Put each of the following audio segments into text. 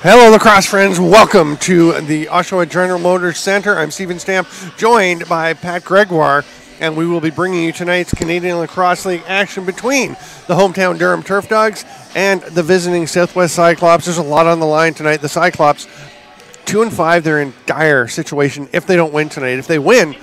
Hello, lacrosse friends. Welcome to the Oshawa General Motors Center. I'm Stephen Stamp, joined by Pat Gregoire, and we will be bringing you tonight's Canadian Lacrosse League action between the hometown Durham Turf Dogs and the visiting Southwest Cyclops. There's a lot on the line tonight. The Cyclops, two and five, they're in dire situation if they don't win tonight. If they win,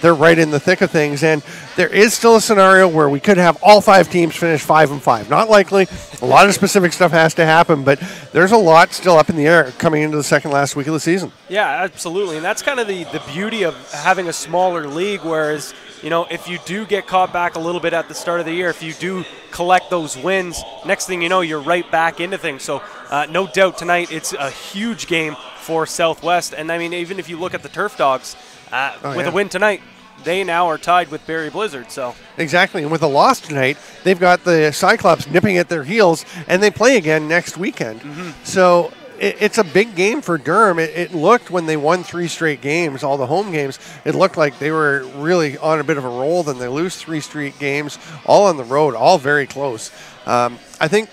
they're right in the thick of things. And there is still a scenario where we could have all five teams finish five and five. Not likely. A lot of specific stuff has to happen, but there's a lot still up in the air coming into the second last week of the season. Yeah, absolutely. And that's kind of the, the beauty of having a smaller league, whereas, you know, if you do get caught back a little bit at the start of the year, if you do collect those wins, next thing you know, you're right back into things. So, uh, no doubt tonight, it's a huge game for Southwest. And I mean, even if you look at the Turf Dogs, uh, Oh, with yeah. a win tonight, they now are tied with Barrie Blizzard. So Exactly. And with a loss tonight, they've got the Cyclops nipping at their heels, and they play again next weekend. So it, it's a big game for Durham. It, it looked when they won three straight games, all the home games, it looked like they were really on a bit of a roll. Then they lose three straight games, all on the road, all very close. Um, I think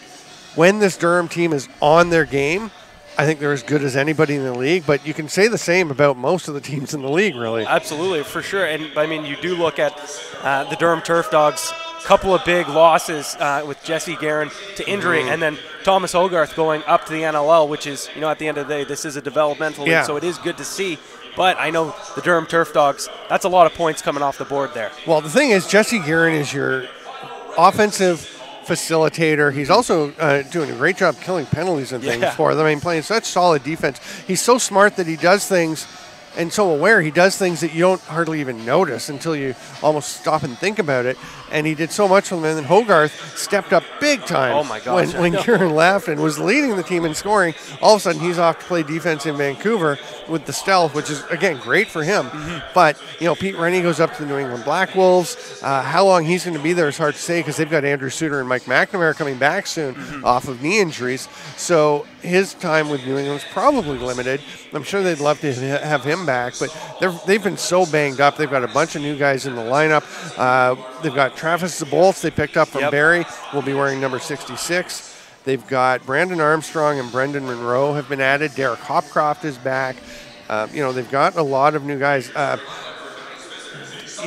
when this Durham team is on their game, I think they're as good as anybody in the league, but you can say the same about most of the teams in the league, really. Absolutely, for sure. And I mean, you do look at uh, the Durham Turf Dogs. Couple of big losses uh, with Jesse Guerin to injury, Mm-hmm. and then Thomas Hogarth going up to the NLL, which is, you know, at the end of the day, this is a developmental Yeah. league, so it is good to see. But I know the Durham Turf Dogs. That's a lot of points coming off the board there. Well, the thing is, Jesse Guerin is your offensive facilitator. He's also uh, doing a great job killing penalties and things Yeah. for them. I mean, playing such solid defense. He's so smart that he does things and so aware. He does things that you don't hardly even notice until you almost stop and think about it. And he did so much for them. And then Hogarth stepped up big time Oh my gosh, when, when. Guerin left and was leading the team in scoring. All of a sudden, he's off to play defense in Vancouver with the stealth, which is again great for him. Mm-hmm. But you know, Pete Rennie goes up to the New England Black Wolves. Uh, how long he's going to be there is hard to say because they've got Andrew Suter and Mike McNamara coming back soon Mm-hmm. off of knee injuries. So his time with New England is probably limited. I'm sure they'd love to have him back, but they're, they've been so banged up. They've got a bunch of new guys in the lineup. Uh, they've got Travis Zabolts they picked up from Yep. Barrie. Will be wearing number 66. They've got Brandon Armstrong and Brendan Monroe have been added. Derek Hopcroft is back. Uh, you know, they've got a lot of new guys. Uh,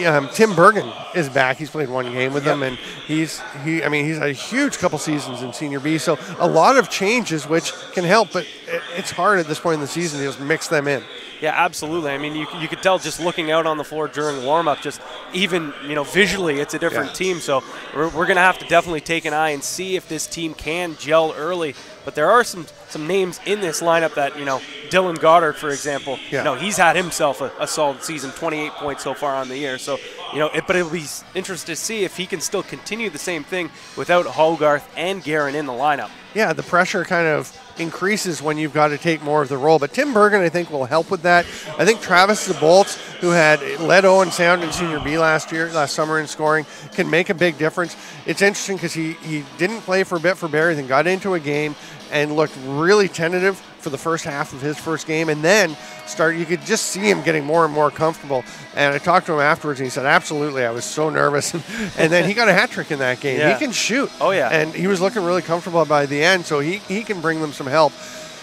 um, Tim Bergen is back. He's played one game with them, and he's he. I mean, he's had a huge couple seasons in Senior B. So a lot of changes, which can help, but it, it's hard at this point in the season to just mix them in. Yeah, absolutely. I mean, you, you could tell just looking out on the floor during warm up, just even, you know, visually, it's a different Yeah. team. So we're, we're going to have to definitely take an eye and see if this team can gel early. But there are some, some names in this lineup that, you know, Dylan Goddard, for example, Yeah. you know, he's had himself a, a solid season, 28 points so far on the year. So, you know, it, but it'll be interesting to see if he can still continue the same thing without Hogarth and Guerin in the lineup. yeah, the pressure kind of increases when you've got to take more of the role. But Tim Bergen, I think, will help with that. I think Travis Zabolts, who had led Owen Sound in Senior B last year, last summer in scoring, can make a big difference. It's interesting because he, he didn't play for a bit for Barrie, then got into a game and looked really tentative for the first half of his first game, and then start. You could just see him getting more and more comfortable. And I talked to him afterwards, and he said, "Absolutely, I was so nervous." and then he got a hat trick in that game. Yeah. He can shoot. Oh, yeah. And he was looking really comfortable by the end, so he, he can bring them some help.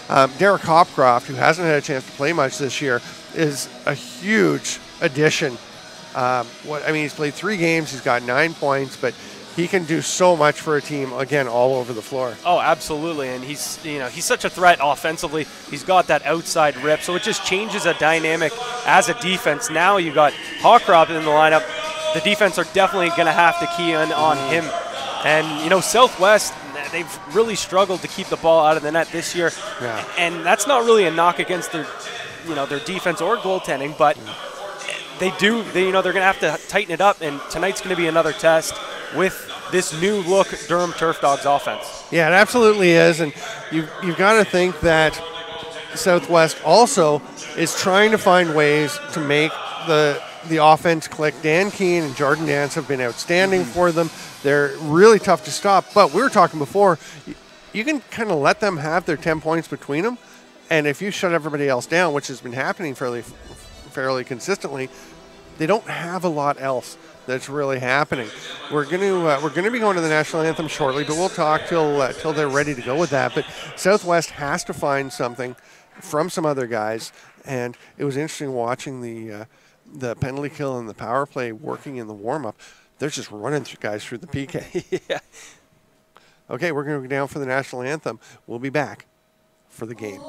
Um, Derek Hopcroft, who hasn't had a chance to play much this year, is a huge addition. Um, what I mean, he's played three games, he's got nine points, but he can do so much for a team again all over the floor. Oh, absolutely, and he's you know he's such a threat offensively. He's got that outside rip, so it just changes a dynamic as a defense. Now you got Hopcroft in the lineup. The defense are definitely going to have to key in on mm-hmm. him, and you know Southwest they've really struggled to keep the ball out of the net this year, Yeah. and that's not really a knock against their you know their defense or goaltending, but mm. they do they you know they're going to have to tighten it up, and tonight's going to be another test with this new look Durham Turf Dogs offense. Yeah, it absolutely is, and you you've got to think that Southwest also is trying to find ways to make the the offense click. Dan Keene and Jordan Dance have been outstanding for them. They're really tough to stop. But we were talking before, you can kind of let them have their ten points between them, and if you shut everybody else down, which has been happening fairly fairly consistently, they don't have a lot else that's really happening. We're going to uh, we're going to be going to the national anthem shortly, but we'll talk till uh, till they're ready to go with that. But Southwest has to find something from some other guys, and it was interesting watching the uh, the penalty kill and the power play working in the warm up. They're just running through guys through the PK. yeah. Okay, we're going to go down for the national anthem. We'll be back for the game.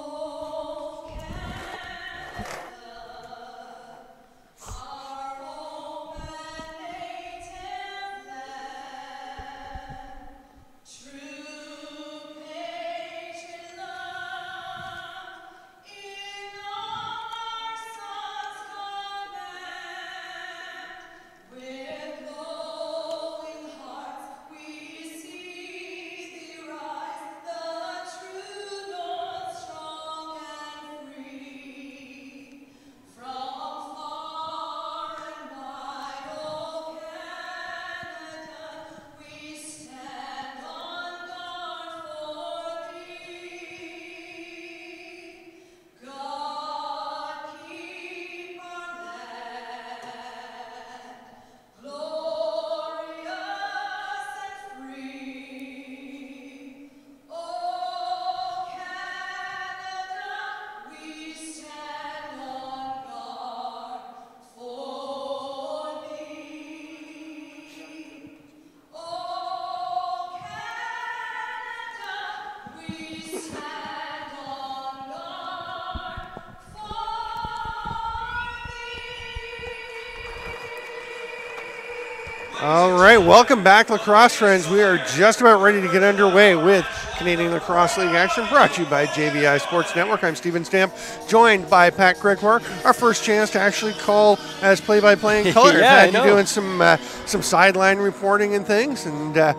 Welcome back, lacrosse friends. We are just about ready to get underway with Canadian Lacrosse League action brought to you by JVI Sports Network. I'm Steven Stamp, joined by Pat Gregoire. Our first chance to actually call as play-by-play in color. yeah, Pat, I know. you doing some uh, some sideline reporting and things, and uh,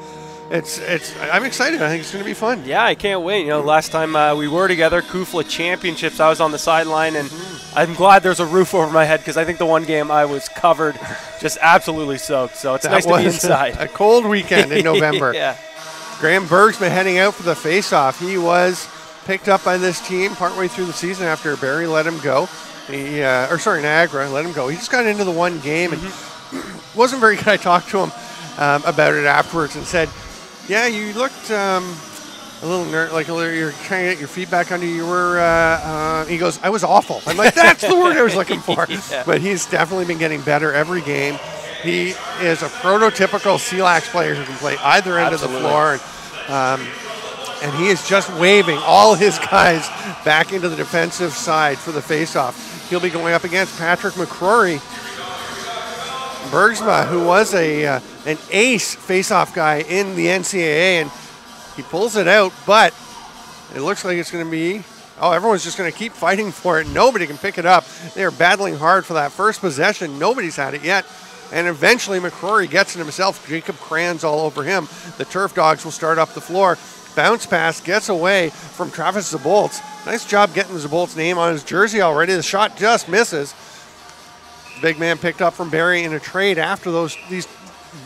it's it's. I'm excited. I think it's going to be fun. Yeah, I can't wait. You know, last time uh, we were together, CUFLA Championships, I was on the sideline, and I'm glad there's a roof over my head because I think the one game I was covered, just absolutely soaked. So it's That nice to be inside. A cold weekend in November. yeah. Graham Bergsman heading out for the face-off. He was picked up by this team partway through the season after Barrie let him go. He, uh, or sorry, Niagara let him go. He just got into the one game and wasn't very good. I talked to him um, about it afterwards and said, "Yeah, you looked um, a little ner- like a little, you're trying to get your feedback under. You were." Uh, uh, he goes, "I was awful." I'm like, "That's the word I was looking for." Yeah. But he's definitely been getting better every game. He is a prototypical CLAX player who can play either end Absolutely. of the floor. And, um, and he is just waving all his guys back into the defensive side for the faceoff. He'll be going up against Patrick McCrory. Bergsma, who was a uh, an ace faceoff guy in the NCAA, and he pulls it out, but it looks like it's going to be. Oh, everyone's just going to keep fighting for it. Nobody can pick it up. They are battling hard for that first possession. Nobody's had it yet. And eventually McCrory gets it himself. Jacob Kranz all over him. The Turf Dogs will start up the floor. Bounce pass gets away from Travis Zabolts. Nice job getting Zabolt's name on his jersey already. The shot just misses. Big man picked up from Barrie in a trade after those these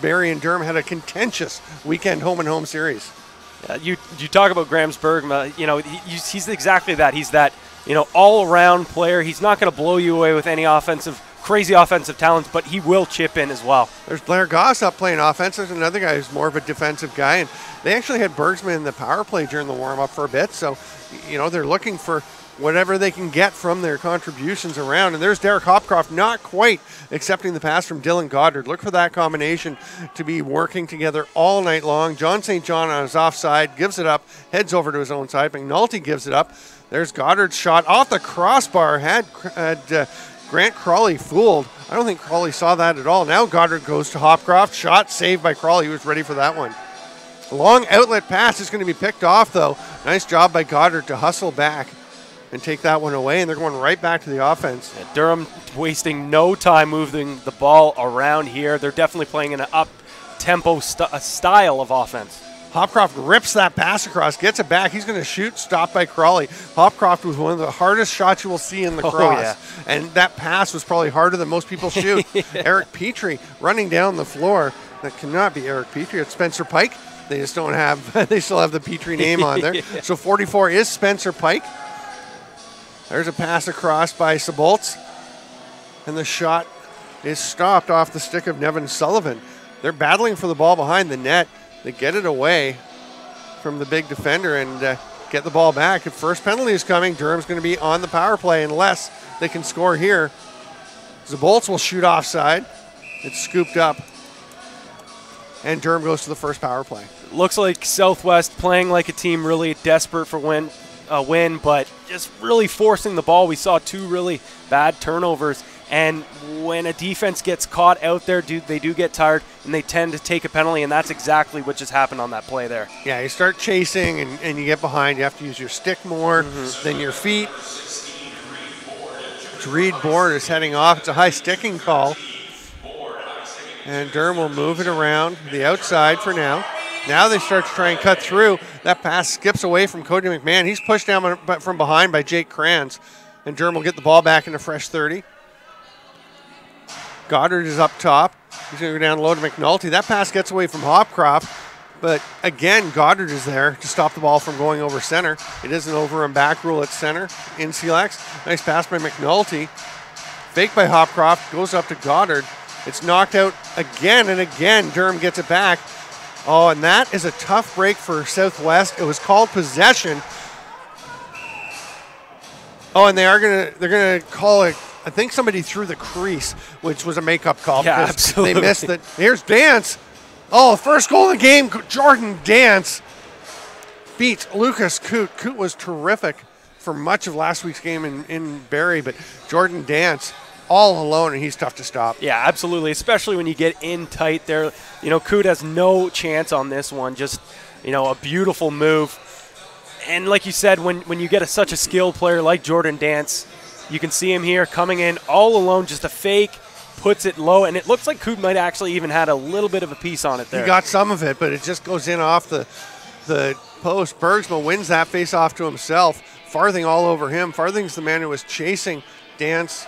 Barrie and Durham had a contentious weekend home and home series. Uh, you you talk about Graham Bergsma. You know he, he's, exactly that. He's that you know all around player. He's not going to blow you away with any offensive crazy offensive talents, but he will chip in as well. There's Blair Goss up playing offense. There's another guy who's more of a defensive guy, and they actually had Bergsman in the power play during the warm up for a bit. So, you know, they're looking for whatever they can get from their contributions around. And there's Derek Hopcroft, not quite accepting the pass from Dylan Goddard. Look for that combination to be working together all night long. John St. John on his offside gives it up, heads over to his own side. McNulty gives it up. There's Goddard's shot off the crossbar. Had, had uh, Grant Crawley fooled. I don't think Crawley saw that at all. Now Goddard goes to Hopcroft. Shot saved by Crawley. He was ready for that one. Long outlet pass is going to be picked off, though. Nice job by Goddard to hustle back and take that one away, and they're going right back to the offense. Yeah, Durham wasting no time moving the ball around here. They're definitely playing an up tempo st- style of offense. Hopcroft rips that pass across, gets it back. He's going to shoot, stopped by Crawley. Hopcroft was one of the hardest shots you will see in the Oh, cross. yeah. And that pass was probably harder than most people shoot. Eric Petrie running down the floor. That cannot be Eric Petrie. It's Spencer Pike. They just don't have, they still have the Petrie name on there. Yeah. So 44 is Spencer Pike. There's a pass across by Zabolts. And the shot is stopped off the stick of Nevin Sullivan. They're battling for the ball behind the net. They get it away from the big defender and uh, get the ball back. If first penalty is coming, Durham's going to be on the power play unless they can score here. Zabolts will shoot offside. It's scooped up. And Durham goes to the first power play. Looks like Southwest playing like a team really desperate for win, uh, win, but just really forcing the ball. We saw two really bad turnovers. And when a defense gets caught out there, do, they do get tired and they tend to take a penalty, and that's exactly what just happened on that play there. Yeah, you start chasing and, and you get behind. You have to use your stick more mm-hmm. than your feet. Reed Board is heading off. It's a high sticking call. And Durham will move it around the outside for now. Now they start to try and cut through. That pass skips away from Cody McMahon. He's pushed down from behind by Jake Kranz. And Durham will get the ball back in a fresh 30. Goddard is up top. He's going to go down low to McNulty. That pass gets away from Hopcroft. But again, Goddard is there to stop the ball from going over center. It is an over and back rule at center in CLAX. Nice pass by McNulty. Fake by Hopcroft, goes up to Goddard. It's knocked out again and again. Durham gets it back. Oh, and that is a tough break for Southwest. It was called possession. Oh, and they are gonna they're gonna call it. I think somebody threw the crease, which was a makeup call. Yeah, absolutely. They missed it. Here's Dance. Oh, first goal of the game, Jordan Dance beats Lucas Coote. Coote was terrific for much of last week's game in, in Barrie, but Jordan Dance all alone, and he's tough to stop. Yeah, absolutely, especially when you get in tight there. You know, Coote has no chance on this one. Just, you know, a beautiful move. And like you said, when, when you get a, such a skilled player like Jordan Dance, you can see him here coming in all alone, just a fake – puts it low, and it looks like Coote might actually even had a little bit of a piece on it there. He got some of it, but it just goes in off the the post. Bergsma wins that face off to himself. Farthing all over him. Farthing's the man who was chasing Dance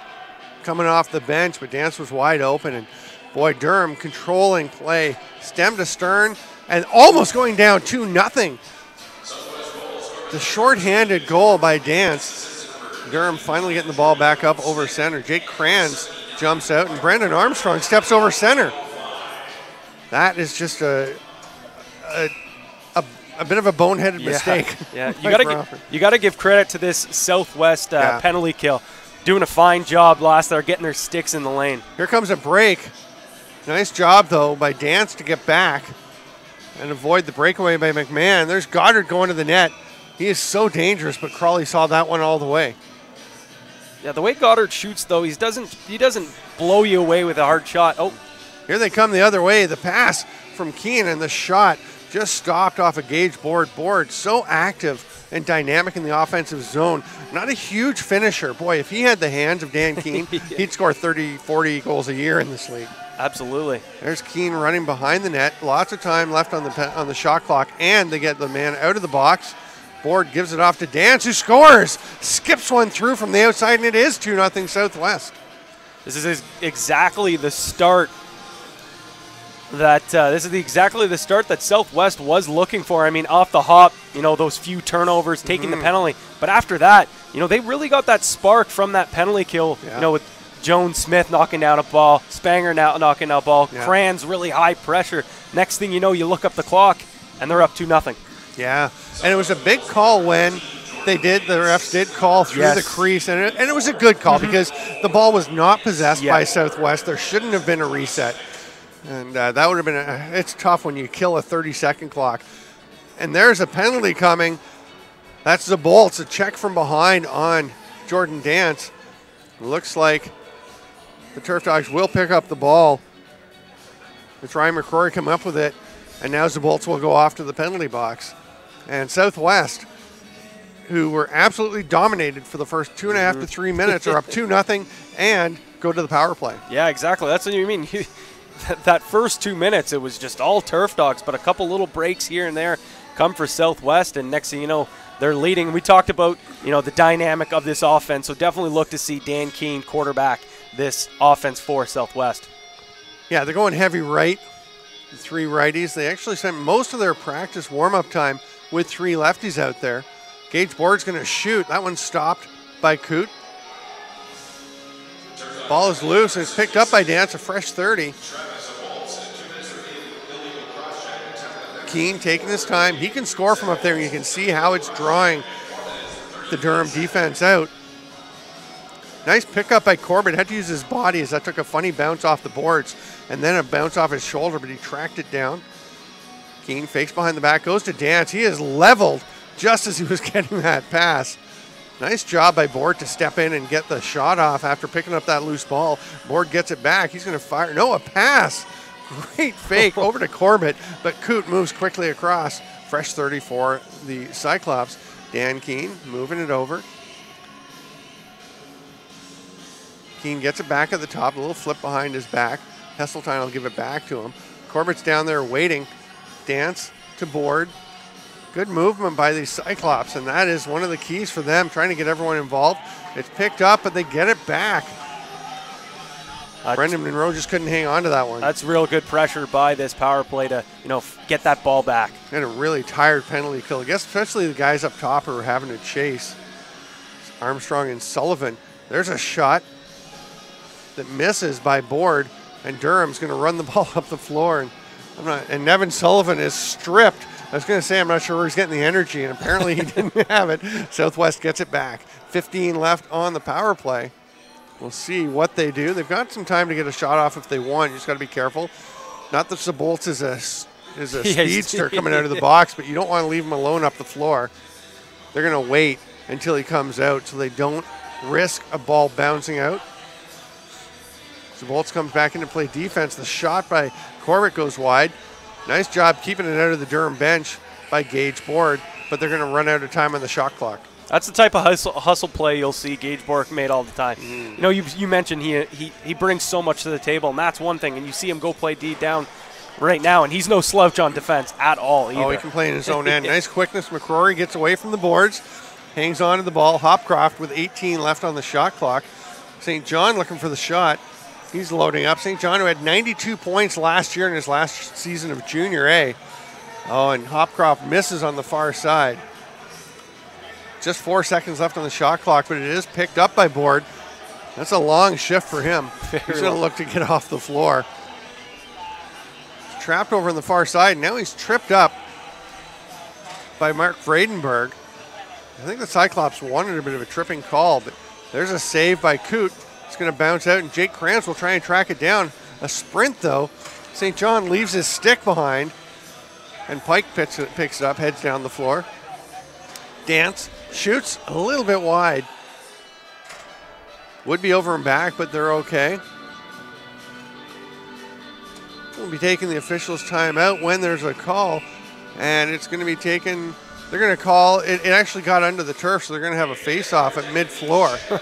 coming off the bench, but Dance was wide open, and boy, Durham controlling play, stem to stern, and almost going down two nothing. The short-handed goal by Dance. Durham finally getting the ball back up over center. Jake Kranz jumps out, and Brendan Armstrong steps over center. That is just a a, a, bit of a boneheaded yeah. mistake. Yeah, you gotta you gotta give credit to this Southwest uh, yeah. penalty kill, doing a fine job last there, getting their sticks in the lane. Here comes a break. Nice job though by Dance to get back and avoid the breakaway by McMahon. There's Goddard going to the net. He is so dangerous, but Crawley saw that one all the way. Yeah, the way Goddard shoots though, he doesn't he doesn't blow you away with a hard shot. Oh, here they come the other way. The pass from Keenan, and the shot just stopped off a Gage Board. Board so active and dynamic in the offensive zone. Not a huge finisher. Boy, if he had the hands of Dan Keene, yeah. he'd score 30, 40 goals a year in this league. Absolutely. There's Keene running behind the net. Lots of time left on the on the shot clock, and they get the man out of the box. Board gives it off to Dance, who scores. Skips one through from the outside, and it is 2 0 Southwest. This is exactly the start that uh, this is the, exactly the start that Southwest was looking for. I mean, off the hop, you know, those few turnovers, taking mm-hmm. the penalty. But after that, you know, they really got that spark from that penalty kill, yeah. you know, with Jones Smith knocking down a ball, Spanger now knocking out a ball, yeah. Kranz really high pressure. Next thing you know, you look up the clock, and they're up 2 nothing. Yeah, and it was a big call when they did the refs did call through yes. the crease, and it, and it was a good call mm-hmm. because the ball was not possessed by Southwest. There shouldn't have been a reset, and uh, that would have been. A, it's tough when you kill a 30 second clock, and there's a penalty coming. That's Zabolts. A check from behind on Jordan Dance. Looks like the Turf Dogs will pick up the ball. It's Ryan McCrory come up with it, and now Zabolts will go off to the penalty box and Southwest, who were absolutely dominated for the first two and a half to three minutes, are up two nothing and go to the power play. Yeah, exactly. That's what you mean. that first two minutes, it was just all turf dogs, but a couple little breaks here and there come for Southwest, and next thing you know, they're leading. We talked about you know the dynamic of this offense, so definitely look to see Dan Keene quarterback this offense for Southwest. Yeah, they're going heavy right. Three righties. They actually spent most of their practice warm-up time with three lefties out there. Gage Board's going to shoot. That one stopped by Coote. Ball is loose it's picked up by Dance, a fresh 30. Keene taking his time. He can score from up there. You can see how it's drawing the Durham defense out. Nice pickup by Corbett. Had to use his body as that took a funny bounce off the boards and then a bounce off his shoulder, but he tracked it down. Keene fakes behind the back, goes to Dance. He is leveled just as he was getting that pass. Nice job by Board to step in and get the shot off after picking up that loose ball. Board gets it back. He's going to fire. No, a pass. Great fake over to Corbett, but Coote moves quickly across. Fresh 34, the Cyclops. Dan Keene moving it over. Keene gets it back at the top, a little flip behind his back. Hesseltine will give it back to him. Corbett's down there waiting. Dance to Board. Good movement by these Cyclops, and that is one of the keys for them, trying to get everyone involved. It's picked up, but they get it back. Uh, Brendan Monroe just couldn't hang on to that one. That's real good pressure by this power play to, you know, get that ball back. And a really tired penalty kill. I guess especially the guys up top who are having to chase. Armstrong and Sullivan. There's a shot that misses by Board, and Durham's going to run the ball up the floor. And I'm not. And Nevin Sullivan is stripped. I was going to say I'm not sure where he's getting the energy, and apparently he didn't have it. Southwest gets it back. 15 left on the power play. We'll see what they do. They've got some time to get a shot off if they want. You just got to be careful. Not that Zabolts is a is a speedster coming out of the box, but you don't want to leave him alone up the floor. They're going to wait until he comes out so they don't risk a ball bouncing out. Zabolts comes back into play defense. The shot by Corbett goes wide. Nice job keeping it out of the Durham bench by Gage Board, but they're going to run out of time on the shot clock. That's the type of hustle, hustle play you'll see Gage Board made all the time. Mm. You know, you, you mentioned he, he he brings so much to the table, and that's one thing. And you see him go play D down right now, and he's no slouch on defense at all either. Oh, he can play in his own end. Nice quickness. McCrory gets away from the boards, hangs on to the ball. Hopcroft with 18 left on the shot clock. St. John looking for the shot. He's loading up. St. John, who had 92 points last year in his last season of Junior A. Oh, and Hopcroft misses on the far side. Just four seconds left on the shot clock, but it is picked up by Board. That's a long shift for him. Very he's going to look to get off the floor. He's trapped over on the far side. Now he's tripped up by Mark Vredenberg. I think the Cyclops wanted a bit of a tripping call, but there's a save by Coote. It's going to bounce out, and Jake Krantz will try and track it down. A sprint, though. St. John leaves his stick behind, and Pike picks it, picks it up, heads down the floor. Dance Shoots a little bit wide. Would be over and back, but they're okay. We'll be taking the officials' time out when there's a call, and it's going to be taken. They're going to call. It, it actually got under the turf, so they're going to have a face-off at mid-floor.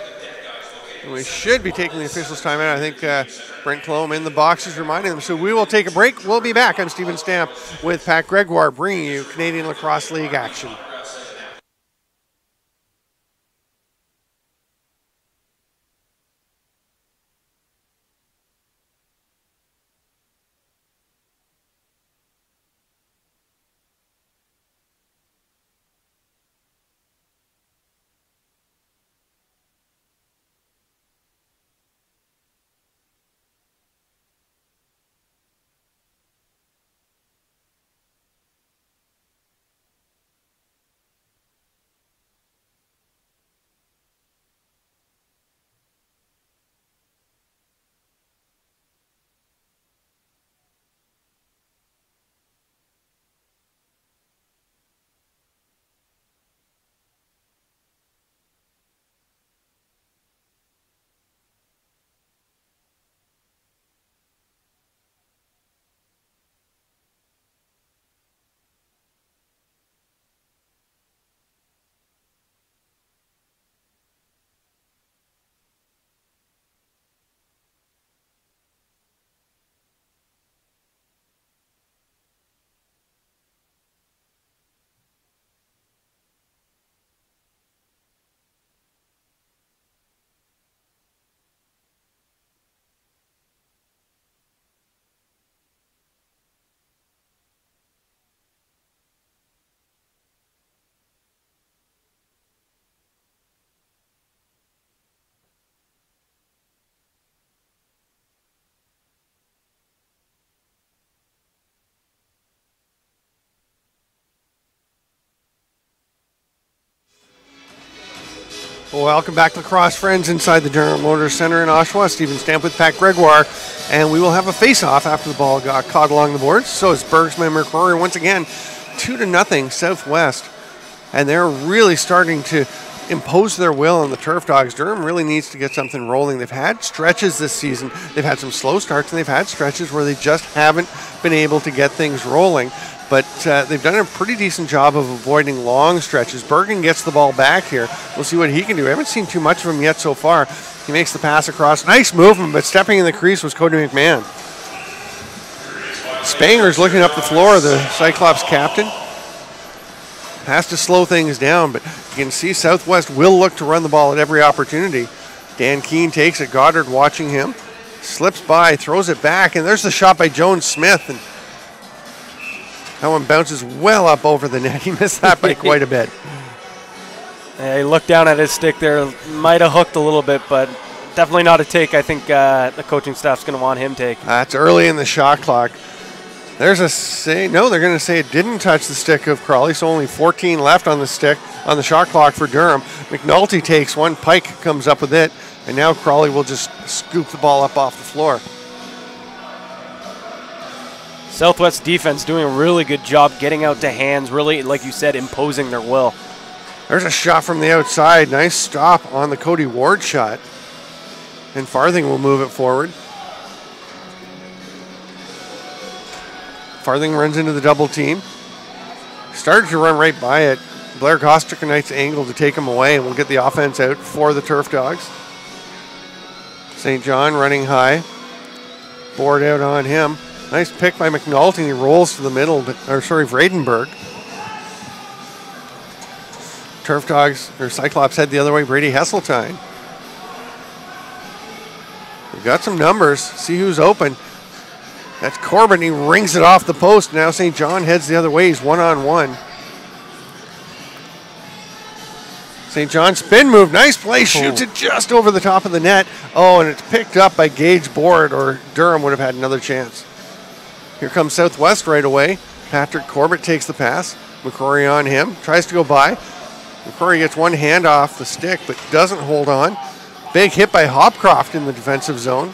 and we should be taking the officials' time out. I think uh, Brent Colomb in the box is reminding them. So we will take a break. We'll be back. I'm Stephen Stamp with Pat Gregoire, bringing you Canadian Lacrosse League action. Welcome back, lacrosse friends, inside the General Motors Center in Oshawa. Stephen Stamp with Pat Gregoire, and we will have a face-off after the ball got caught along the boards. So it's Bergsman McCrory once again, two to nothing Southwest, and they're really starting to impose their will on the Turf Dogs. Durham really needs to get something rolling. They've had stretches this season. They've had some slow starts, and they've had stretches where they just haven't been able to get things rolling but uh, they've done a pretty decent job of avoiding long stretches. Bergen gets the ball back here. We'll see what he can do. I haven't seen too much of him yet so far. He makes the pass across. Nice movement, but stepping in the crease was Cody McMahon. Spanger's looking up the floor, the Cyclops captain. Has to slow things down, but you can see Southwest will look to run the ball at every opportunity. Dan Keene takes it. Goddard watching him. Slips by, throws it back, and there's the shot by Jones Smith. And that one bounces well up over the net. He missed that by quite a bit. Yeah, he looked down at his stick there. Might have hooked a little bit, but definitely not a take. I think uh, the coaching staff's going to want him take. That's early in the shot clock. There's a say. No, they're going to say it didn't touch the stick of Crawley, so only 14 left on the stick on the shot clock for Durham. McNulty takes one. Pike comes up with it, and now Crawley will just scoop the ball up off the floor. Southwest defense doing a really good job getting out to hands, really, like you said, imposing their will. There's a shot from the outside. Nice stop on the Cody Ward shot. And Farthing will move it forward. Farthing runs into the double team. Started to run right by it. Blair a nice angle to take him away, and we'll get the offense out for the Turf Dogs. St. John running high. Board out on him. Nice pick by McNulty. He rolls to the middle, or sorry, Vredenberg. Turf Dogs, or Cyclops head the other way. Brady Hesseltine. We've got some numbers. See who's open. That's Corbin. He rings it off the post. Now St. John heads the other way. He's one on one. St. John spin move. Nice play. Shoots it just over the top of the net. Oh, and it's picked up by Gage Board, or Durham would have had another chance. Here comes Southwest right away. Patrick Corbett takes the pass. McCrory on him. Tries to go by. McCrory gets one hand off the stick, but doesn't hold on. Big hit by Hopcroft in the defensive zone.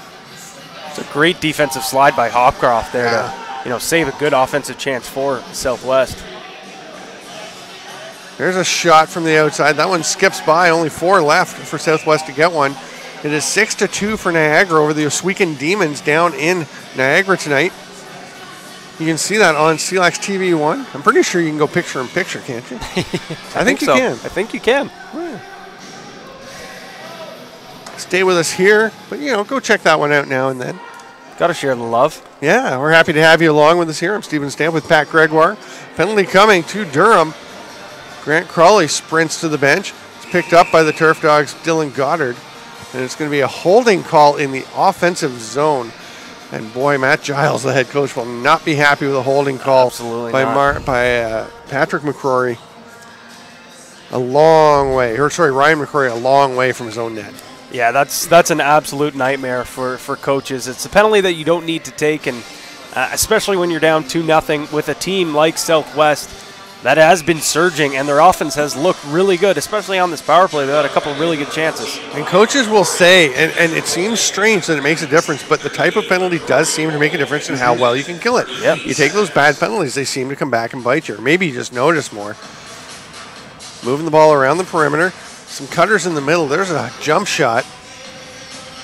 It's a great defensive slide by Hopcroft there yeah. to you know save a good offensive chance for Southwest. There's a shot from the outside. That one skips by. Only four left for Southwest to get one. It is six to two for Niagara over the Ohsweken Demons down in Niagara tonight. You can see that on CLAX TV one. I'm pretty sure you can go picture in picture, can't you? I, I, think, think you so. can. I think you can. Yeah. Stay with us here, but you know, go check that one out now and then. Got to share the love. Yeah, we're happy to have you along with us here. I'm Stephen Stamp with Pat Gregoire. Penalty coming to Durham. Grant Crawley sprints to the bench. It's picked up by the Turf Dogs, Dylan Goddard. And it's going to be a holding call in the offensive zone. And boy, Matt Giles, the head coach, will not be happy with a holding call Absolutely by Mar- by uh, Patrick McCrory. A long way, or sorry, Ryan McCrory, a long way from his own net. Yeah, that's that's an absolute nightmare for, for coaches. It's a penalty that you don't need to take, and uh, especially when you're down two nothing with a team like Southwest that has been surging, and their offense has looked really good, especially on this power play. They had a couple really good chances. And coaches will say, and, and it seems strange that it makes a difference, but the type of penalty does seem to make a difference in how mhm. well you can kill it. Yep. You take those bad penalties, they seem to come back and bite you. Or maybe you just notice more. Moving the ball around the perimeter. Some cutters in the middle. There's a jump shot.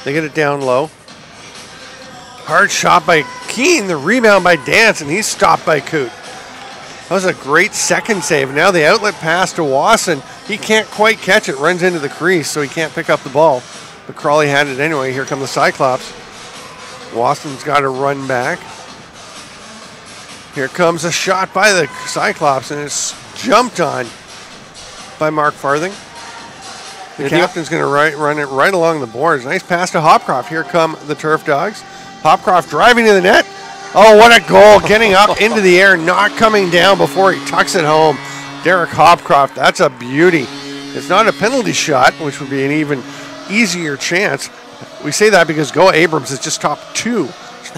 They get it down low. Hard shot by Keene. The rebound by Dance, and he's stopped by Coote. That was a great second save. Now the outlet pass to Wasson. He can't quite catch it, runs into the crease, so he can't pick up the ball. But Crawley had it anyway. Here come the Cyclops. Wasson's got to run back. Here comes a shot by the Cyclops, and it's jumped on by Mark Farthing. The captain's going to run it right along the boards. Nice pass to Hopcroft. Here come the Turf Dogs. Hopcroft driving to the net. Oh, what a goal. Getting up into the air, not coming down before he tucks it home. Derek Hopcroft, that's a beauty. It's not a penalty shot, which would be an even easier chance. We say that because Go Abrams has just topped two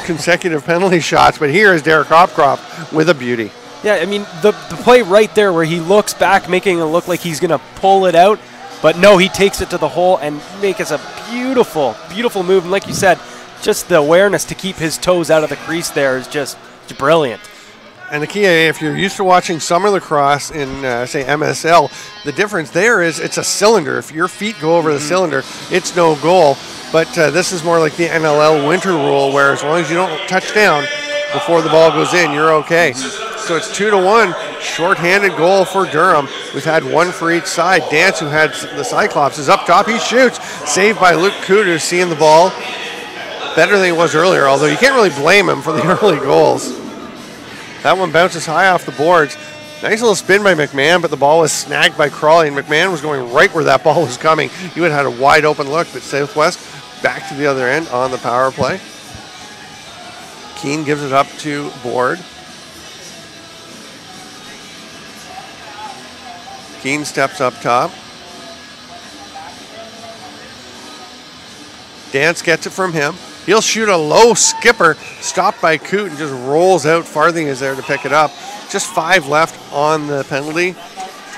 consecutive penalty shots, but here is Derek Hopcroft with a beauty. Yeah, I mean, the, the play right there where he looks back, making it look like he's going to pull it out, But no, he takes it to the hole and makes a beautiful, beautiful move. And like you said, just the awareness to keep his toes out of the crease there is just brilliant. And the key, if you're used to watching summer lacrosse in, uh, say, MSL, the difference there is it's a cylinder. If your feet go over the mm-hmm. cylinder, it's no goal. But uh, this is more like the NLL winter rule, where as long as you don't touch down before the ball goes in, you're okay. So it's two to one, short-handed goal for Durham. We've had one for each side. Dance, who had the Cyclops, is up top. He shoots, saved by Luke Cooter, seeing the ball better than he was earlier. Although you can't really blame him for the early goals. That one bounces high off the boards. Nice little spin by McMahon, but the ball was snagged by Crawley, and McMahon was going right where that ball was coming. He would have had a wide open look, but Southwest back to the other end on the power play. Keene gives it up to Board. Keene steps up top. Dance gets it from him. He'll shoot a low skipper, stopped by Coote, and just rolls out. Farthing is there to pick it up. Just five left on the penalty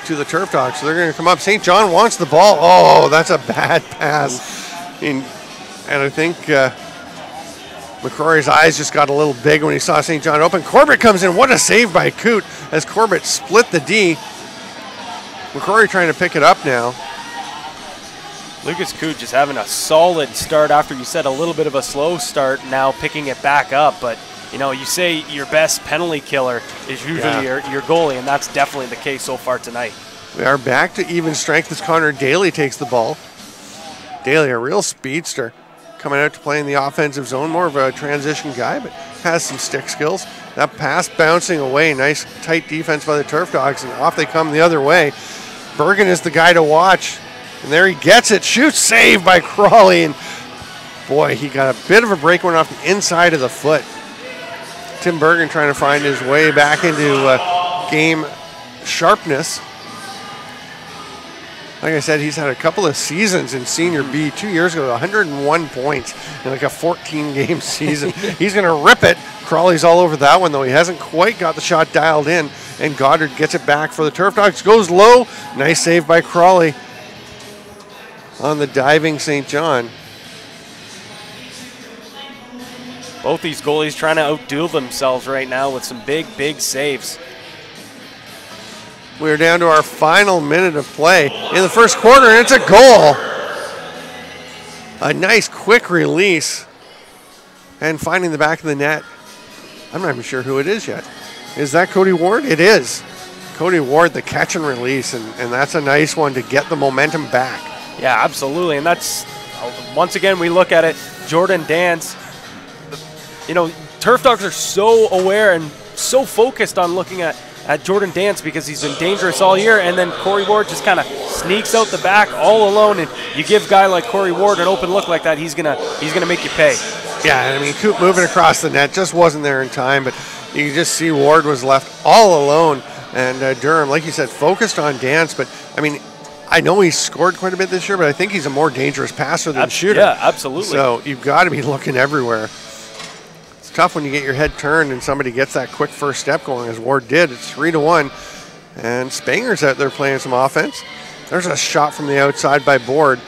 to the Turf Dogs. So they're going to come up. St. John wants the ball. Oh, that's a bad pass. And, and I think uh, McCrory's eyes just got a little big when he saw St. John open. Corbett comes in. What a save by Coote as Corbett split the D. McCrory trying to pick it up now. Lucas Coote just having a solid start after you said a little bit of a slow start, now picking it back up. But, you know, you say your best penalty killer is usually yeah. your, your goalie, and that's definitely the case so far tonight. We are back to even strength as Connor Daly takes the ball. Daly, a real speedster, coming out to play in the offensive zone, more of a transition guy, but has some stick skills. That pass bouncing away, nice tight defense by the Turf Dogs, and off they come the other way. Bergen is the guy to watch. And there he gets it. Shoots, save by Crawley. And boy, he got a bit of a break went off the inside of the foot. Tim Bergen trying to find his way back into uh, game sharpness. Like I said, he's had a couple of seasons in Senior B. Two years ago, 101 points in like a 14 game season. he's going to rip it. Crawley's all over that one, though. He hasn't quite got the shot dialed in. And Goddard gets it back for the Turf Dogs. Goes low. Nice save by Crawley on the diving St. John. Both these goalies trying to outdo themselves right now with some big, big saves. We're down to our final minute of play in the first quarter, and it's a goal. A nice quick release and finding the back of the net. I'm not even sure who it is yet. Is that Cody Ward? It is. Cody Ward, the catch and release, and, and that's a nice one to get the momentum back. Yeah, absolutely. And that's, once again, we look at it, Jordan Dance, you know, Turf Dogs are so aware and so focused on looking at, at Jordan Dance because he's been dangerous all year. And then Corey Ward just kind of sneaks out the back all alone. And you give a guy like Corey Ward an open look like that, he's going to he's gonna make you pay. Yeah, I mean, Coop moving across the net just wasn't there in time, but you just see Ward was left all alone. And uh, Durham, like you said, focused on Dance, but I mean, I know he's scored quite a bit this year, but I think he's a more dangerous passer than Ab- shooter. Yeah, absolutely. So you've got to be looking everywhere. It's tough when you get your head turned and somebody gets that quick first step going, as Ward did. It's three to one, and Spanger's out there playing some offense. There's a shot from the outside by Board.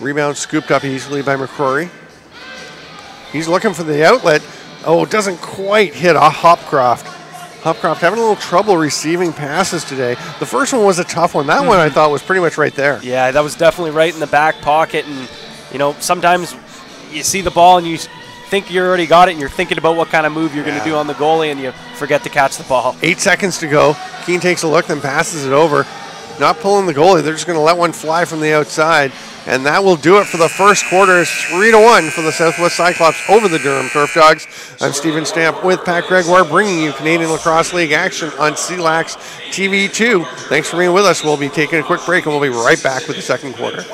Rebound scooped up easily by McCrory. He's looking for the outlet. Oh, it doesn't quite hit a Hopcroft. Hopcroft having a little trouble receiving passes today. The first one was a tough one. That mm-hmm. one I thought was pretty much right there. Yeah, that was definitely right in the back pocket. And, you know, sometimes you see the ball and you think you already got it and you're thinking about what kind of move you're yeah. going to do on the goalie and you forget to catch the ball. Eight seconds to go. Keene takes a look, then passes it over. Not pulling the goalie. They're just going to let one fly from the outside. And that will do it for the first quarter. It's 3 to 1 for the Southwest Cyclops over the Durham Turf Dogs. I'm Stephen Stamp with Pat Gregoire bringing you Canadian Lacrosse League action on CLAX TV2. Thanks for being with us. We'll be taking a quick break and we'll be right back with the second quarter.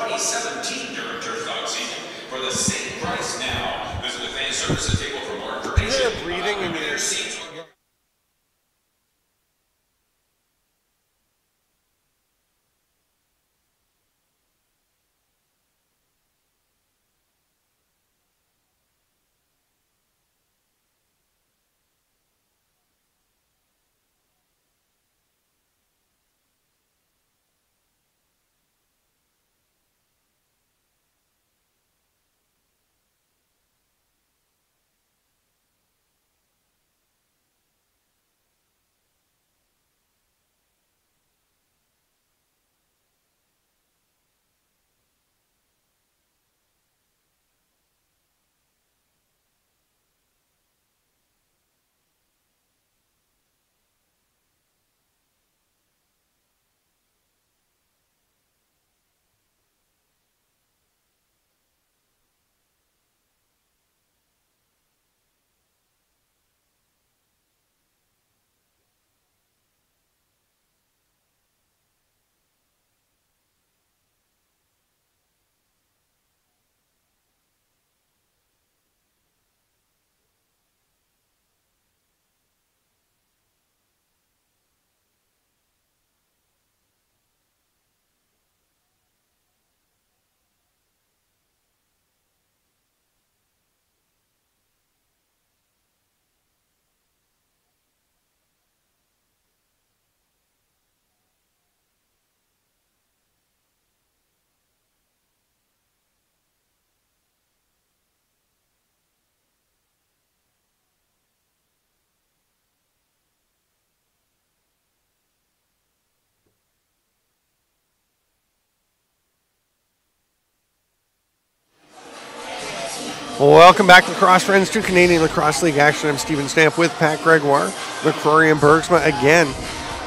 Welcome back, lacrosse friends, to Canadian Lacrosse League action. I'm Stephen Stamp with Pat Gregoire, McCrory, and Bergsma again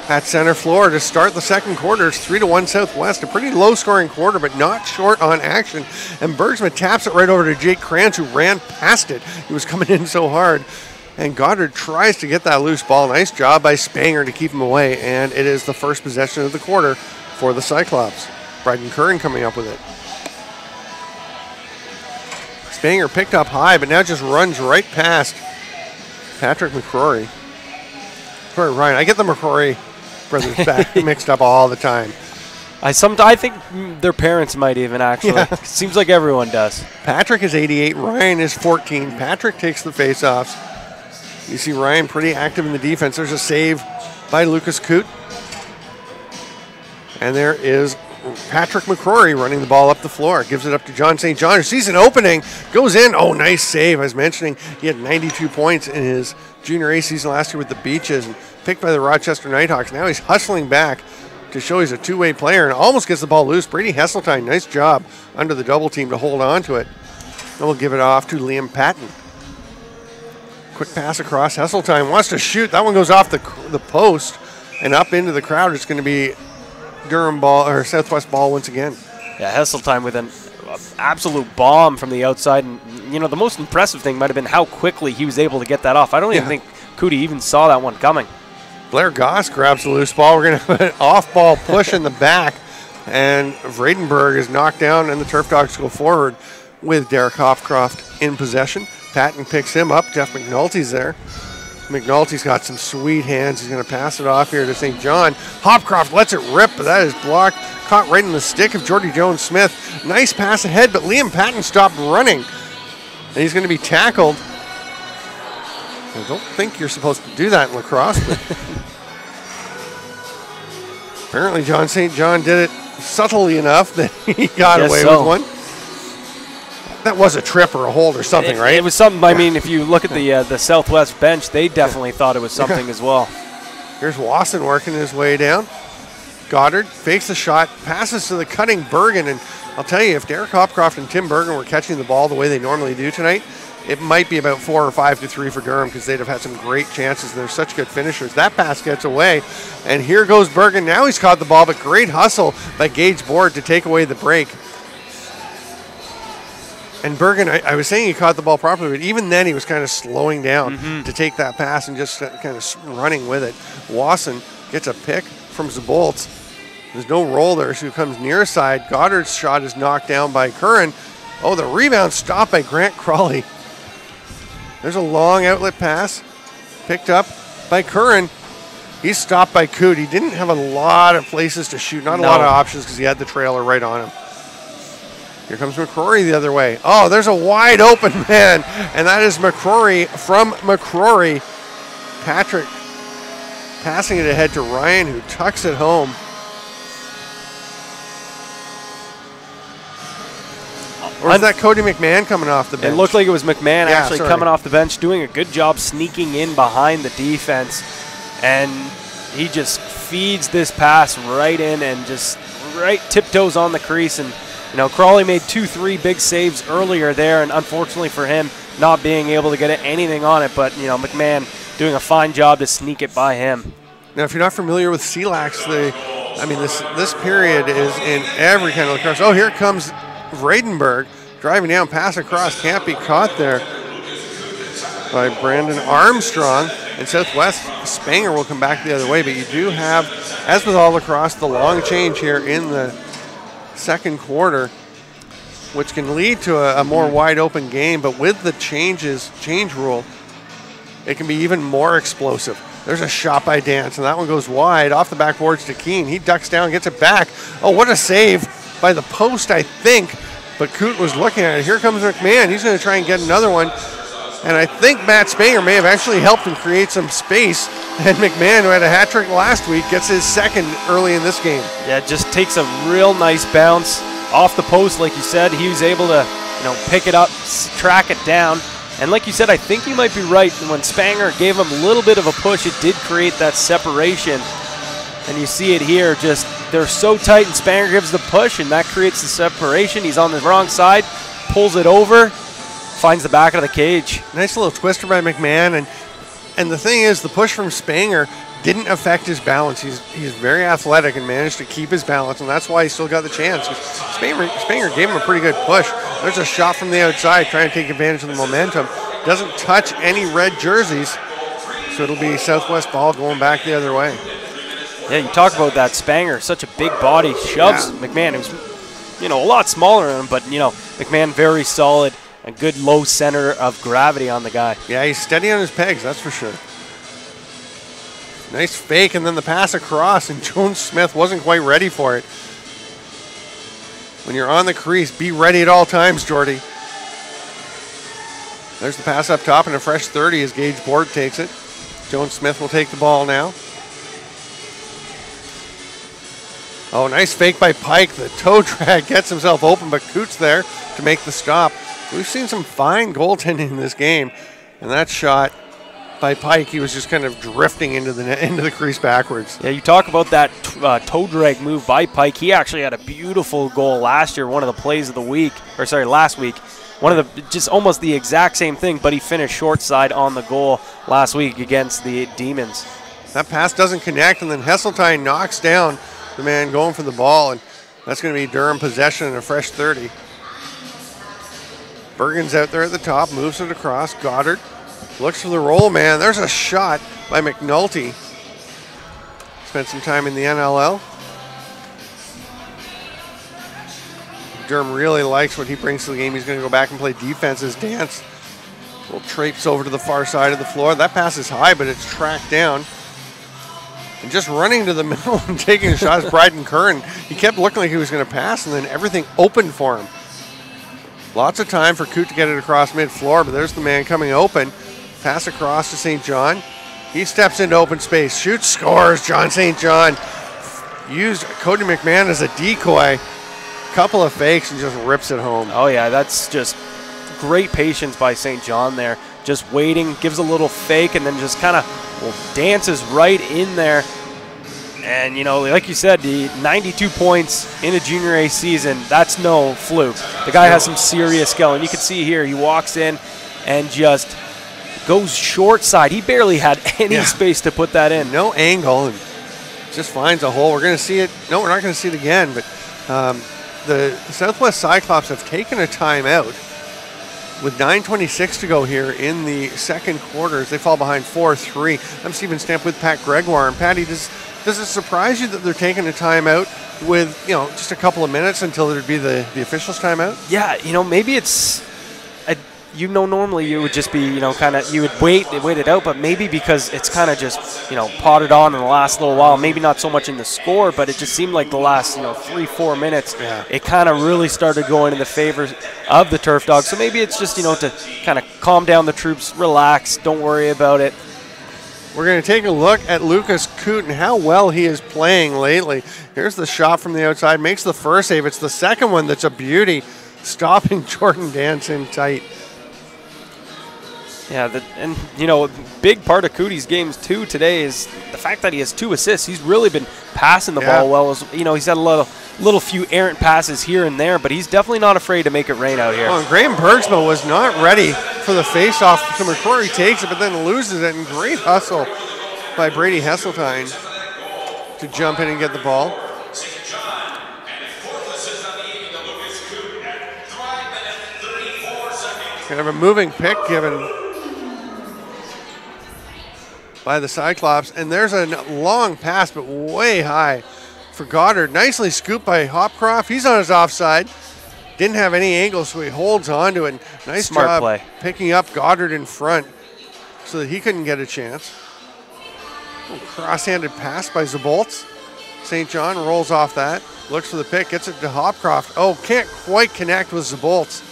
at center floor to start the second quarter. It's 3 to 1 Southwest. A pretty low scoring quarter, but not short on action. And Bergsma taps it right over to Jake Krantz, who ran past it. He was coming in so hard. And Goddard tries to get that loose ball. Nice job by Spanger to keep him away. And it is the first possession of the quarter for the Cyclops. Bryden Curran coming up with it. Spanger picked up high, but now just runs right past Patrick McCrory. Sorry, Ryan. I get the McCrory brothers back mixed up all the time. I some I think their parents might even actually. Yeah. Seems like everyone does. Patrick is 88. Ryan is 14. Patrick takes the faceoffs. You see Ryan pretty active in the defense. There's a save by Lucas Coote. And there is Patrick McCrory running the ball up the floor. Gives it up to John St. John, sees an opening, goes in. Oh, nice save. I was mentioning he had 92 points in his junior A season last year with the Beaches and picked by the Rochester Knighthawks. Now he's hustling back to show he's a two way player and almost gets the ball loose. Brady Hesseltine, nice job under the double team to hold on to it. And we'll give it off to Liam Patton. Quick pass across. Hesseltine wants to shoot. That one goes off the, the post and up into the crowd. It's going to be Durham ball or Southwest ball once again. Yeah, Hesseltine with an absolute bomb from the outside, and you know the most impressive thing might have been how quickly he was able to get that off. I don't even think Cootie even saw that one coming. Blair Goss grabs the loose ball. We're going to put an off-ball push in the back, and Vredenberg is knocked down, and the Turf Dogs go forward with Derek Hopcroft in possession. Patton picks him up. Jeff McNulty's there. McNulty's got some sweet hands. He's going to pass it off here to St. John. Hopcroft lets it rip, but that is blocked. Caught right in the stick of Jordy Jones Smith. Nice pass ahead, but Liam Patton stopped running. And he's going to be tackled. I don't think you're supposed to do that in lacrosse, apparently John St. John did it subtly enough that he got away so. with one that was a trip or a hold or something, it, right? It was something. I mean, if you look at the uh, the Southwest bench, they definitely thought it was something as well. Here's Wasson working his way down. Goddard fakes the shot, passes to the cutting Bergen, and I'll tell you, if Derek Hopcroft and Tim Bergen were catching the ball the way they normally do tonight, it might be about four or five to three for Durham because they'd have had some great chances. And they're such good finishers. That pass gets away, and here goes Bergen. Now he's caught the ball, but great hustle by Gage Board to take away the break. And Bergen, I, I, was saying he caught the ball properly, but even then he was kind of slowing down mm-hmm. to take that pass and just kind of running with it. Wasson gets a pick from Zabolts. There's no roll there, so he comes near side. Goddard's shot is knocked down by Curran. Oh, the rebound stopped by Grant Crawley. There's a long outlet pass picked up by Curran. He's stopped by Coote. He didn't have a lot of places to shoot, not no. a lot of options because he had the trailer right on him. Here comes McCrory the other way. Oh, there's a wide open man, and that is McCrory from McCrory. Patrick passing it ahead to Ryan, who tucks it home. Or is that Cody McMahon coming off the bench? It looked like it was McMahon yeah, actually sorry. coming off the bench, doing a good job sneaking in behind the defense. And he just feeds this pass right in and just right tiptoes on the crease and – you know, Crawley made two, three big saves earlier there, and unfortunately for him, not being able to get anything on it. But you know, McMahon doing a fine job to sneak it by him. Now, if you're not familiar with CLAX, the, I mean, this this period is in every kind of lacrosse. Oh, here comes Vredenberg driving down, pass across, can't be caught there by Brandon Armstrong. And Southwest Spanger will come back the other way, but you do have, as with all lacrosse, the long change here in the second quarter, which can lead to a, a more mm-hmm. wide open game. But with the changes, change rule, it can be even more explosive. There's a shot by Dance, and that one goes wide off the backboards to Keene. He ducks down, gets it back. Oh, what a save by the post, I think. But Coote was looking at it. Here comes McMahon. He's going to try and get another one. And I think Matt Spanger may have actually helped him create some space. And McMahon, who had a hat trick last week, gets his second early in this game. Yeah, just takes a real nice bounce off the post, like you said. He was able to, you know, pick it up, track it down. And like you said, I think you might be right. When Spanger gave him a little bit of a push, it did create that separation. And you see it here, just they're so tight, and Spanger gives the push, and that creates the separation. He's on the wrong side, pulls it over, finds the back of the cage. Nice little twister by McMahon, and and the thing is, the push from Spanger didn't affect his balance. He's he's very athletic and managed to keep his balance, and that's why he still got the chance. Spanger, Spanger gave him a pretty good push. There's a shot from the outside, trying to take advantage of the momentum. Doesn't touch any red jerseys, so it'll be Southwest ball going back the other way. Yeah, you talk about that Spanger, such a big body, shoves Yeah. McMahon, who's you know a lot smaller than him, but you know McMahon very solid and good low center of gravity on the guy. Yeah, he's steady on his pegs, that's for sure. Nice fake, and then the pass across, and Jones Smith wasn't quite ready for it. When you're on the crease, be ready at all times, Jordy. There's the pass up top, and a fresh 30 as Gage Board takes it. Jones Smith will take the ball now. Oh, nice fake by Pike. The toe drag gets himself open, but Coots there to make the stop. We've seen some fine goaltending in this game, and that shot by Pike, he was just kind of drifting into the net, into the crease backwards. Yeah, you talk about that uh, toe drag move by Pike. He actually had a beautiful goal last year, one of the plays of the week, or sorry, last week. One of the just almost the exact same thing, but he finished short side on the goal last week against the Demons. That pass doesn't connect, and then Hesseltine knocks down the man going for the ball, and that's going to be Durham possession and a fresh 30. Bergen's out there at the top, moves it across. Goddard looks for the roll man. There's a shot by McNulty. Spent some time in the NLL. Durham really likes what he brings to the game. He's going to go back and play defense as Dance will traipse over to the far side of the floor. That pass is high, but it's tracked down. And just running to the middle and taking a shot is Bryden Curran. He kept looking like he was going to pass, and then everything opened for him. Lots of time for Coot to get it across mid floor, but there's the man coming open. Pass across to St. John. He steps into open space, shoots, scores. John St. John used Cody McMahon as a decoy. Couple of fakes and just rips it home. Oh yeah, that's just great patience by St. John there. Just waiting, gives a little fake, and then just kind of well, dances right in there. And you know, like you said, the 92 points in a junior A season, that's no fluke. The guy has some serious skill, and you can see here he walks in and just goes short side. He barely had any Yeah. space to put that in. no angle and just finds a hole. We're going to see it. No, we're not going to see it again. But um, the Southwest Cyclops have taken a timeout with 9:26 to go here in the second quarter. As they fall behind 4-3. I'm Stephen Stamp with Pat Gregoire. And Patty, does does it surprise you that they're taking a timeout with you know just a couple of minutes until there'd be the the officials timeout? Yeah, you know, maybe it's, I, you know, normally you would just be, you know, kind of, you would wait, wait it out, but maybe because it's kind of just, you know, potted on in the last little while, maybe not so much in the score, but it just seemed like the last, you know, three, four minutes, Yeah. it kind of really started going in the favor of the Turf Dogs. So maybe it's just, you know, to kind of calm down the troops, relax, don't worry about it. We're going to take a look at Lucas Coote and how well he is playing lately. Here's the shot from the outside, makes the first save. It's the second one that's a beauty, stopping Jordan Danson tight. Yeah, the, and you know, a big part of Cootie's games too today is the fact that he has two assists. He's really been passing the Yeah. ball well. As, you know, he's had a little, little few errant passes here and there, but he's definitely not afraid to make it rain out here. Well, Graham Bergsma was not ready for the face-off. So McCrory takes it, but then loses it. And great hustle by Brady Hesseltine to jump in and get the ball. Kind of a moving pick given by the Cyclops. And there's a long pass, but way high for Goddard. Nicely scooped by Hopcroft. He's on his offside. Didn't have any angle, so he holds on to it. Nice Smart job play. picking up Goddard in front so that he couldn't get a chance. Cross-handed pass by Zabolts. St. John rolls off that, looks for the pick, gets it to Hopcroft. Oh, can't quite connect with Zabolts.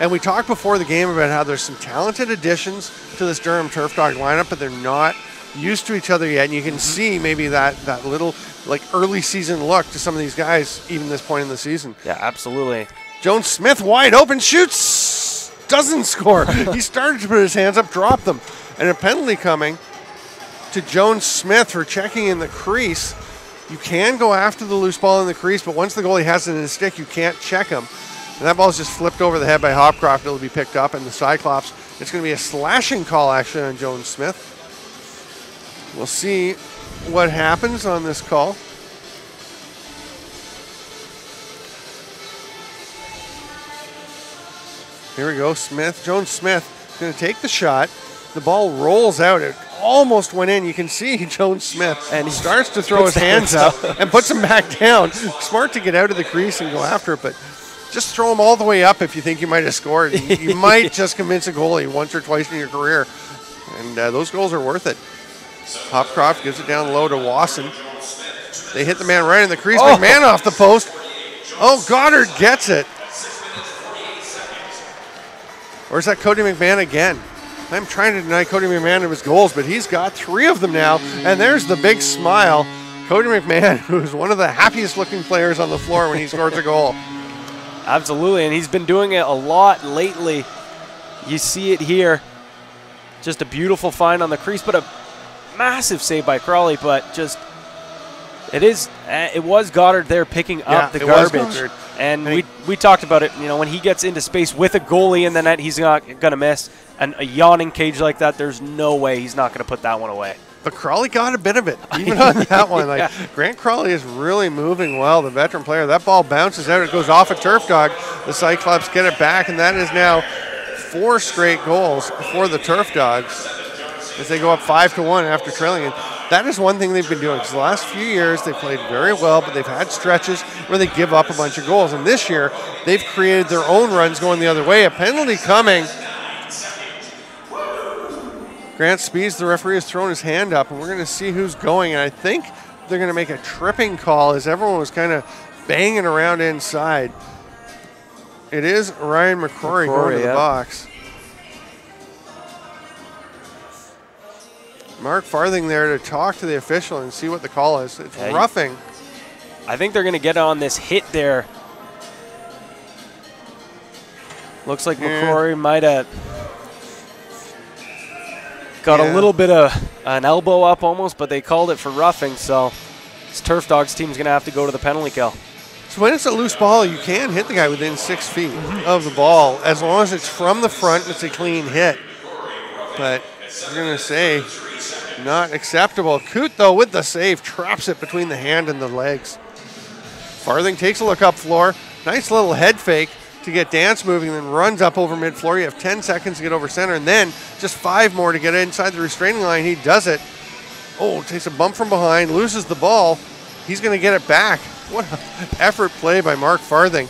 And we talked before the game about how there's some talented additions to this Durham Turf Dog lineup, but they're not used to each other yet. And you can mm-hmm. see maybe that that little like early season look to some of these guys, even this point in the season. Yeah, absolutely. Jones Smith wide open shoots, doesn't score. he started to put his hands up, dropped them, and a penalty coming to Jones Smith for checking in the crease. You can go after the loose ball in the crease, but once the goalie has it in his stick, you can't check him. And that ball's just flipped over the head by Hopcroft. It'll be picked up, and the Cyclops. It's going to be a slashing call actually on Jones Smith. We'll see what happens on this call. Here we go. Smith, Jones Smith, going to take the shot. The ball rolls out. It almost went in. You can see Jones Smith, and he starts to throw his hands up and puts them back down. Smart to get out of the crease and go after it, but just throw them all the way up if you think you might have scored. You might just convince a goalie once or twice in your career, and uh, those goals are worth it. Hopcroft gives it down low to Wasson. They hit the man right in the crease. Oh. McMahon off the post. Oh, Goddard gets it. Or is that Cody McMahon again? I'm trying to deny Cody McMahon of his goals, but he's got three of them now. And there's the big smile. Cody McMahon, who's one of the happiest looking players on the floor when he scores a goal. Absolutely, and he's been doing it a lot lately. You see it here. Just a beautiful find on the crease, but a massive save by Crawley, but just it is. Uh, it was Goddard there picking yeah, up the garbage, and we we talked about it. You know, when he gets into space with a goalie in the net, he's not going to miss. And a yawning cage like that, there's no way he's not going to put that one away. But Crawley got a bit of it, even on that one. Like yeah. Grant Crawley is really moving well, the veteran player. That ball bounces out, it goes off a turf dog. The Cyclops get it back, and that is now four straight goals for the turf dogs as they go up five to one after trailing. And that is one thing they've been doing. Because the last few years they've played very well, but they've had stretches where they give up a bunch of goals. And this year they've created their own runs going the other way. A penalty coming. Grant Speeds, the referee, has thrown his hand up, and we're going to see who's going. And I think they're going to make a tripping call as everyone was kind of banging around inside. It is Ryan McCrory, McCrory going to the box. Mark Farthing there to talk to the official and see what the call is. It's yeah, roughing. I think they're going to get on this hit there. Looks like yeah. McCrory might have got yeah. a little bit of an elbow up almost, but they called it for roughing. So this Turf Dogs team's going to have to go to the penalty kill. So when it's a loose ball, you can hit the guy within six feet mm-hmm. of the ball as long as it's from the front. It's a clean hit. But I'm going to say not acceptable. Coote, though, with the save, traps it between the hand and the legs. Farthing takes a look up floor. Nice little head fake to get Dance moving, then runs up over mid floor. You have 10 seconds to get over center, and then just five more to get inside the restraining line. He does it. Oh, takes a bump from behind, loses the ball. He's going to get it back. What an effort play by Mark Farthing.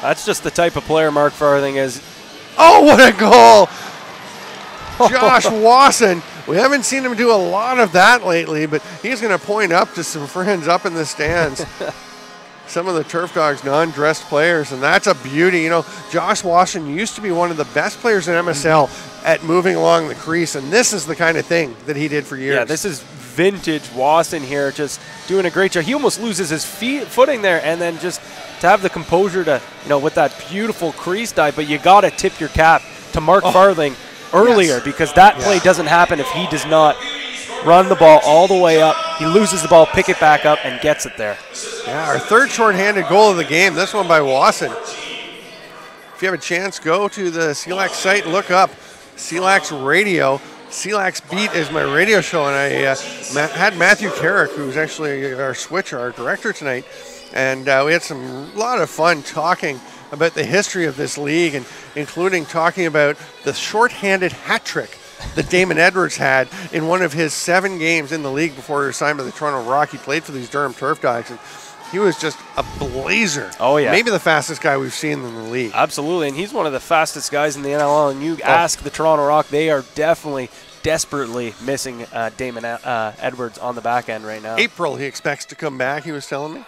That's just the type of player Mark Farthing is. Oh, what a goal! Josh Wasson. We haven't seen him do a lot of that lately, but he's going to point up to some friends up in the stands. some of the Turf Dogs non-dressed players, and that's a beauty. You know, Josh Wasson used to be one of the best players in MSL at moving along the crease, and this is the kind of thing that he did for years. Yeah, this is vintage Wasson here, just doing a great job. He almost loses his feet, footing there, and then just to have the composure to, you know, with that beautiful crease dive, but you got to tip your cap to Mark oh. Farthing earlier yes. because that yeah. play doesn't happen if he does not run the ball all the way up. He loses the ball, pick it back up, and gets it there. Yeah, our third shorthanded goal of the game. This one by Wasson. If you have a chance, go to the CLAX site look up CLAX Radio. CLAX Beat is my radio show, and I uh, ma- had Matthew Carrick, who's actually our switcher, our director tonight, and uh, we had some lot of fun talking about the history of this league, and including talking about the shorthanded hat trick that Damon Edwards had in one of his seven games in the league before he was signed by the Toronto Rock. He played for these Durham Turf Dogs, and he was just a blazer. Oh yeah, maybe the fastest guy we've seen in the league. Absolutely, and he's one of the fastest guys in the NLL. And you oh. ask the Toronto Rock, they are definitely desperately missing uh, Damon uh, Edwards on the back end right now. April, he expects to come back. He was telling me.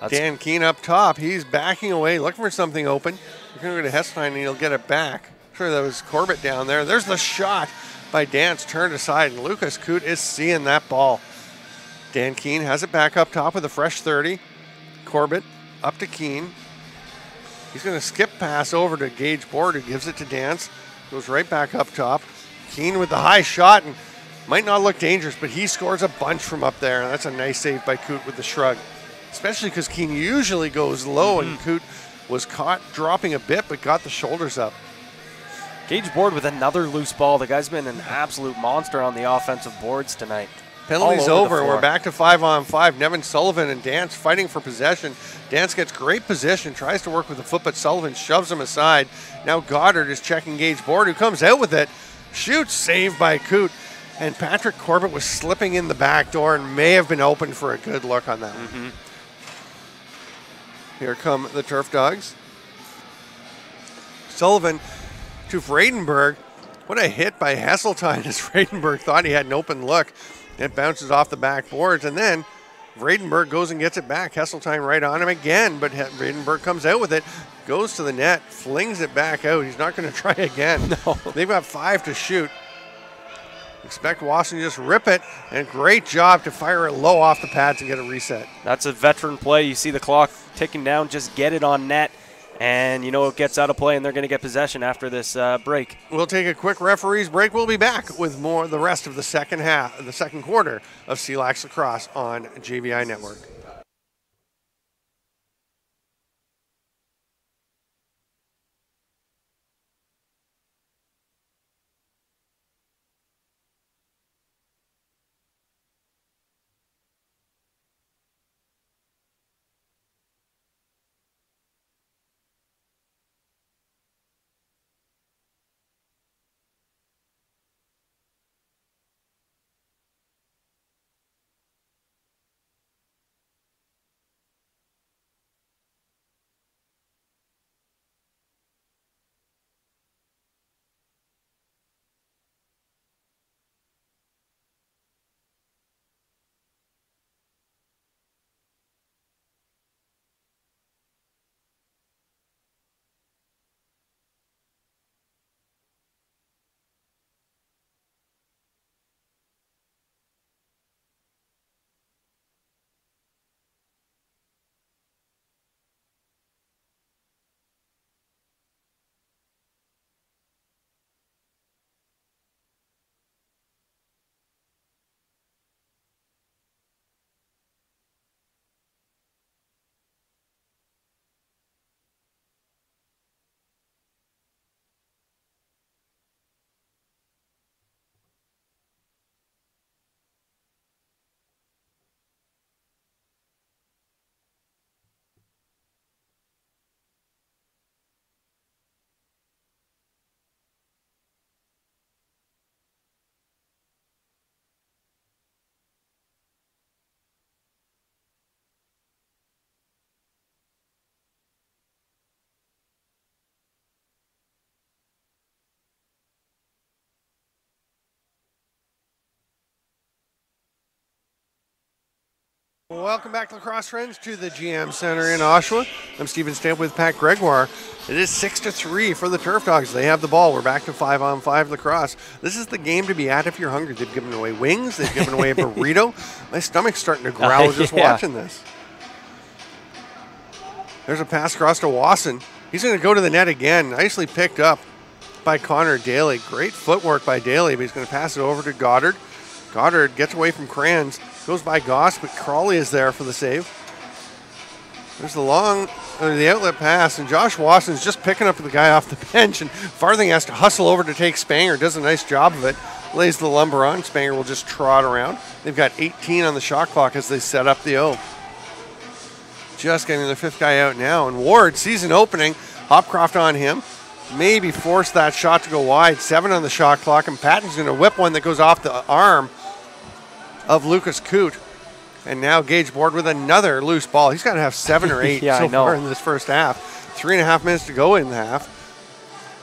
That's Dan Keene up top. He's backing away, looking for something open. You're going to go to Hesseltine and he'll get it back. Sure, that was Corbett down there. There's the shot by Dance, turned aside, and Lucas Coote is seeing that ball. Dan Keene has it back up top with a fresh 30. Corbett up to Keene. He's going to skip pass over to Gage Board, who gives it to Dance. Goes right back up top. Keene with the high shot and might not look dangerous, but he scores a bunch from up there. And That's a nice save by Coote with the shrug especially because Keene usually goes low, mm-hmm. and Coote was caught dropping a bit, but got the shoulders up. Gage Board with another loose ball. The guy's been an absolute monster on the offensive boards tonight. Penalty's over. We're back to five on five. Nevin Sullivan and Dance fighting for possession. Dance gets great position, tries to work with the foot, but Sullivan shoves him aside. Now Goddard is checking Gage Board, who comes out with it. Shoots, saved by Coote. And Patrick Corbett was slipping in the back door and may have been open for a good look on that mm-hmm. Here come the Turf Dogs. Sullivan to Vredenberg. What a hit by Hesseltine as Vredenberg thought he had an open look. It bounces off the backboards, and then Vredenberg goes and gets it back. Hesseltine right on him again, but Vredenberg comes out with it, goes to the net, flings it back out. He's not going to try again. No. They've got five to shoot. Expect Wasson to just rip it, and great job to fire it low off the pads and get a reset. That's a veteran play. You see the clock ticking down, just get it on net and you know it gets out of play and they're going to get possession after this uh, break we'll take a quick referees break we'll be back with more the rest of the second half the second quarter of Lax lacrosse on JBI network Welcome back to Lacrosse Friends to the GM Center in Oshawa. I'm Stephen Stamp with Pat Gregoire. It is six to three for the Turf Dogs. They have the ball. We're back to five on five lacrosse. This is the game to be at if you're hungry. They've given away wings. They've given away a burrito. My stomach's starting to growl just yeah. watching this. There's a pass across to Wasson. He's going to go to the net again. Nicely picked up by Connor Daly. Great footwork by Daly, but he's going to pass it over to Goddard. Goddard gets away from Kranz. Goes by Goss, but Crawley is there for the save. There's the long, uh, the outlet pass, and Josh Wasson's just picking up the guy off the bench, and Farthing has to hustle over to take Spanger. Does a nice job of it. Lays the lumber on. Spanger will just trot around. They've got 18 on the shot clock as they set up the O. Just getting the fifth guy out now, and Ward, season opening, Hopcroft on him. Maybe force that shot to go wide. Seven on the shot clock, and Patton's going to whip one that goes off the arm of Lucas Coote. And now Gage Board with another loose ball. He's got to have seven or eight yeah, so far in this first half. Three and a half minutes to go in the half.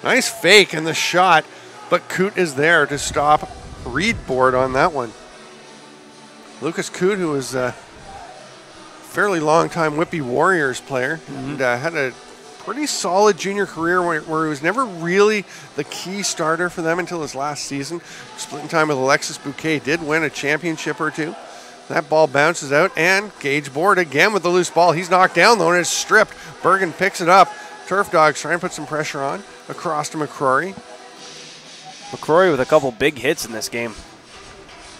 Nice fake in the shot, but Coote is there to stop Reed Board on that one. Lucas Coote, who was a fairly long time Whitby Warriors player, mm-hmm. and uh, had a pretty solid junior career where, where, he was never really the key starter for them until his last season. Splitting time with Alexis Bouquet did win a championship or two. That ball bounces out and Gage Board again with the loose ball. He's knocked down though and it's stripped. Bergen picks it up. Turf Dogs trying to put some pressure on across to McCrory. McCrory with a couple big hits in this game.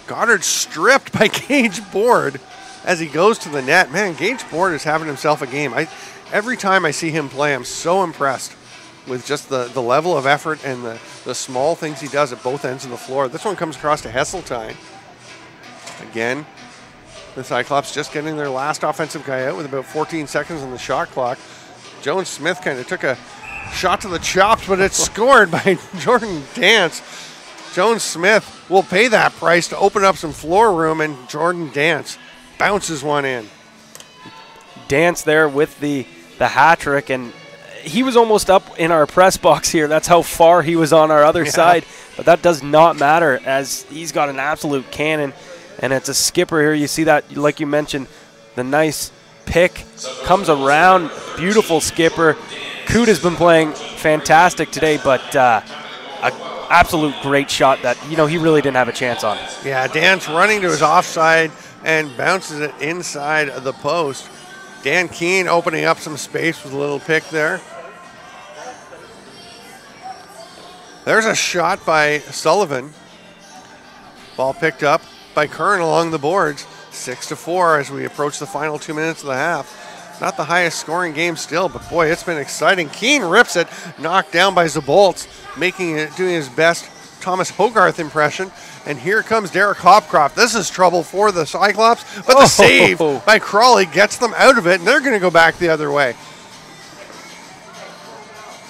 Goddard stripped by Gage Board as he goes to the net. Man, Gage Board is having himself a game. I every time I see him play, I'm so impressed with just the, the level of effort and the, the small things he does at both ends of the floor. This one comes across to Hesseltine. Again, the Cyclops just getting their last offensive guy out with about 14 seconds on the shot clock. Jones Smith kind of took a shot to the chops, but it's scored by Jordan Dance. Jones Smith will pay that price to open up some floor room, and Jordan Dance bounces one in. Dance there with the the hat trick, and he was almost up in our press box here. That's how far he was on our other Yeah. side. But that does not matter as he's got an absolute cannon, and it's a skipper here. You see that, like you mentioned, the nice pick comes around. Beautiful skipper. Coote has been playing fantastic today, but uh, a absolute great shot that you know he really didn't have a chance on. Yeah, Dance running to his offside and bounces it inside of the post. Dan Keene opening up some space with a little pick there. There's a shot by Sullivan. Ball picked up by Kern along the boards. Six to four as we approach the final two minutes of the half. Not the highest scoring game still, but boy, it's been exciting. Keene rips it, knocked down by Zabolts, making it doing his best Thomas Hogarth impression. And here comes Derek Hopcroft. This is trouble for the Cyclops, but the Oh. save by Crawley gets them out of it, and they're going to go back the other way.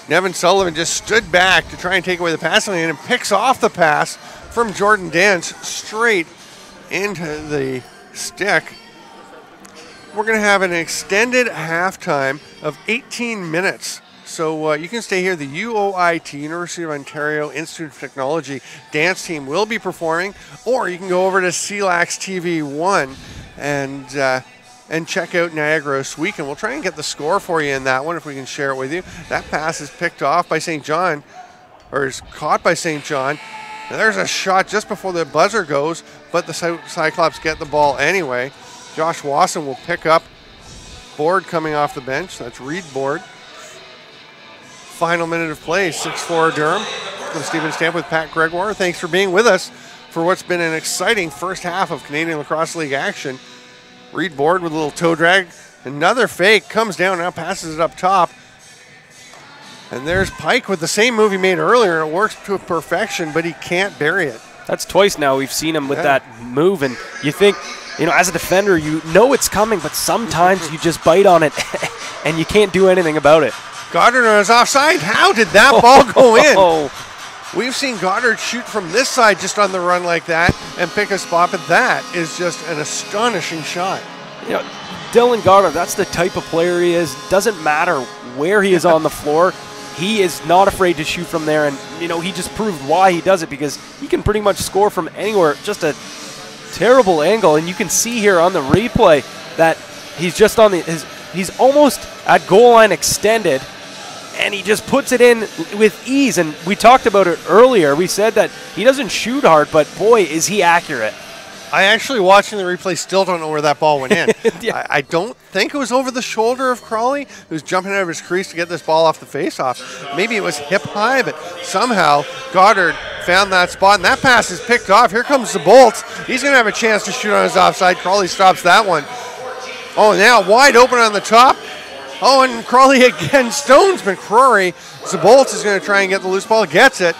Nevin Sullivan just stood back to try and take away the passing lane and picks off the pass from Jordan Dance straight into the stick. We're going to have an extended halftime of 18 minutes. So uh, you can stay here. The UOIT, University of Ontario Institute of Technology dance team will be performing, or you can go over to CLAX TV 1 and uh, and check out Niagara this week, and we'll try and get the score for you in that one if we can share it with you. That pass is picked off by St. John, or is caught by St. John. And there's a shot just before the buzzer goes, but the Cy- Cyclops get the ball anyway. Josh Wasson will pick up board coming off the bench. That's Reed Board. Final minute of play, 6-4 Durham. I'm Stephen Stamp with Pat Gregoire. Thanks for being with us for what's been an exciting first half of Canadian Lacrosse League action. Reed Board with a little toe drag. Another fake comes down, now passes it up top. And there's Pike with the same move he made earlier. It works to perfection, but he can't bury it. That's twice now we've seen him with Yeah. that move, and you think, you know, as a defender, you know it's coming, but sometimes you just bite on it, and you can't do anything about it. Goddard his offside. How did that ball go in? Oh, We've seen Goddard shoot from this side just on the run like that and pick a spot, but that is just an astonishing shot. you know, Dylan Goddard, that's the type of player he is. Doesn't matter where he is on the floor. He is not afraid to shoot from there, and you know he just proved why he does it because he can pretty much score from anywhere. Just a terrible angle, and you can see here on the replay that he's just on the his, he's almost at goal line extended, and he just puts it in with ease. And we talked about it earlier. We said that he doesn't shoot hard, but boy, is he accurate. I actually, watching the replay, still don't know where that ball went in. Yeah. I, I don't think it was over the shoulder of Crawley, who's jumping out of his crease to get this ball off the faceoff. Maybe it was hip high, but somehow Goddard found that spot, and that pass is picked off. Here comes Zabolts. He's going to have a chance to shoot on his offside. Crawley stops that one. Oh, now wide open on the top. Oh, and Crawley again stones McCrory. Zabolts is going to try and get the loose ball. Gets it.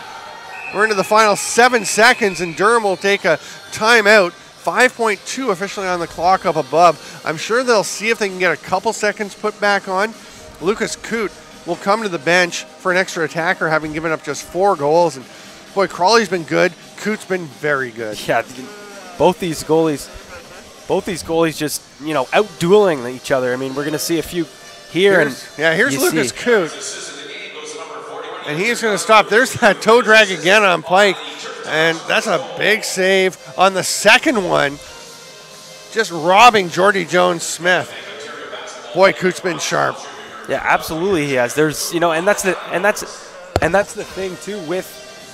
We're into the final seven seconds, and Durham will take a timeout. 5.2 officially on the clock up above. I'm sure they'll see if they can get a couple seconds put back on. Lucas Coote will come to the bench for an extra attacker, having given up just four goals. And boy, Crawley's been good. Coote's been very good. Yeah, both these goalies, both these goalies just you know out dueling each other. I mean, we're gonna see a few here, Here's- and yeah, here's Lucas see- Coote. And he's going to stop. There's that toe drag again on Pike. And that's a big save on the second one. Just robbing Jordy Jones Smith. Boy, Coote's been sharp. Yeah, absolutely, he has. There's you know, and that's the and that's and that's the thing too with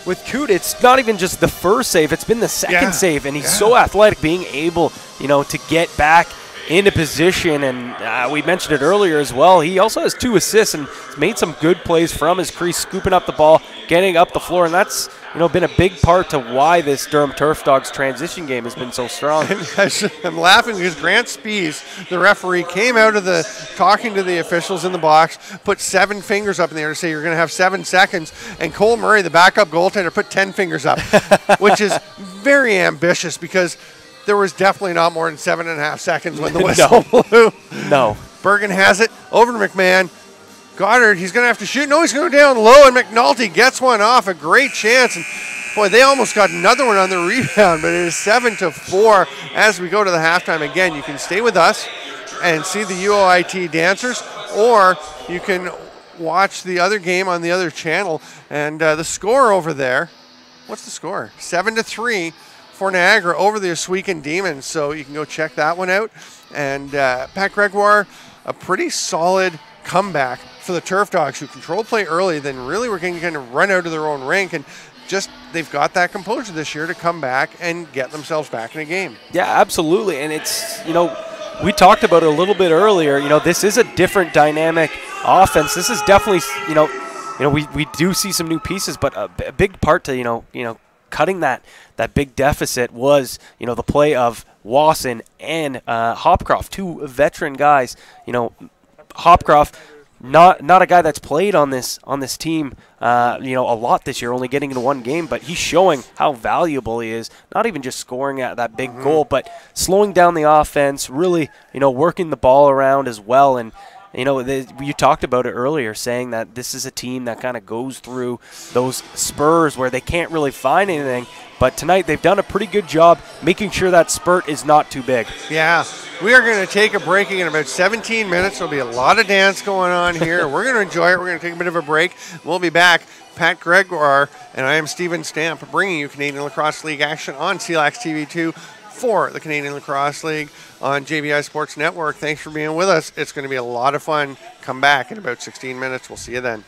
with Coote. It's not even just the first save; it's been the second Yeah, save, and he's yeah. so athletic, being able you know to get back into position, and uh, we mentioned it earlier as well. He also has two assists and made some good plays from his crease, scooping up the ball, getting up the floor, and that's you know been a big part to why this Durham Turf Dogs transition game has been so strong. I'm laughing because Grant Spees, the referee, came out of the talking to the officials in the box, put seven fingers up in the air to say you're going to have seven seconds, and Cole Murray, the backup goaltender, put ten fingers up, which is very ambitious because there was definitely not more than seven and a half seconds when the whistle no. blew. No. Bergen has it over to McMahon. Goddard, he's going to have to shoot. No, he's going to go down low, and McNulty gets one off. A great chance. And boy, they almost got another one on the rebound, but it is seven to four as we go to the halftime. Again, you can stay with us and see the UOIT dancers, or you can watch the other game on the other channel. And uh, the score over there, what's the score? Seven to three for Niagara over the Ohsweken Demons. So you can go check that one out. And uh, Pat Gregoire, a pretty solid comeback for the Turf Dogs, who controlled play early, then really were going to kind of run out of their own rink and just they've got that composure this year to come back and get themselves back in a game. Yeah, absolutely. And it's, you know, we talked about it a little bit earlier. You know, this is a different dynamic offense. This is definitely, you know, you know, we, we do see some new pieces, but a big part to, you know, you know, cutting that that big deficit was you know the play of Wasson and uh, Hopcroft, two veteran guys. You know, Hopcroft not not a guy that's played on this on this team, uh, you know, a lot this year, only getting into one game, but he's showing how valuable he is. Not even just scoring at that big mm-hmm. goal, but slowing down the offense, really, you know, working the ball around as well, and you know, the, you talked about it earlier, saying that this is a team that kind of goes through those spurs where they can't really find anything. But tonight they've done a pretty good job making sure that spurt is not too big. Yeah, we are going to take a break in about 17 minutes. There'll be a lot of dance going on here. We're going to enjoy it. We're going to take a bit of a break. We'll be back. Pat Gregoire and I am Steven Stamp bringing you Canadian Lacrosse League action on CLAX TV2 for the Canadian Lacrosse League on JBI Sports Network. Thanks for being with us. It's going to be a lot of fun. Come back in about 16 minutes. We'll see you then.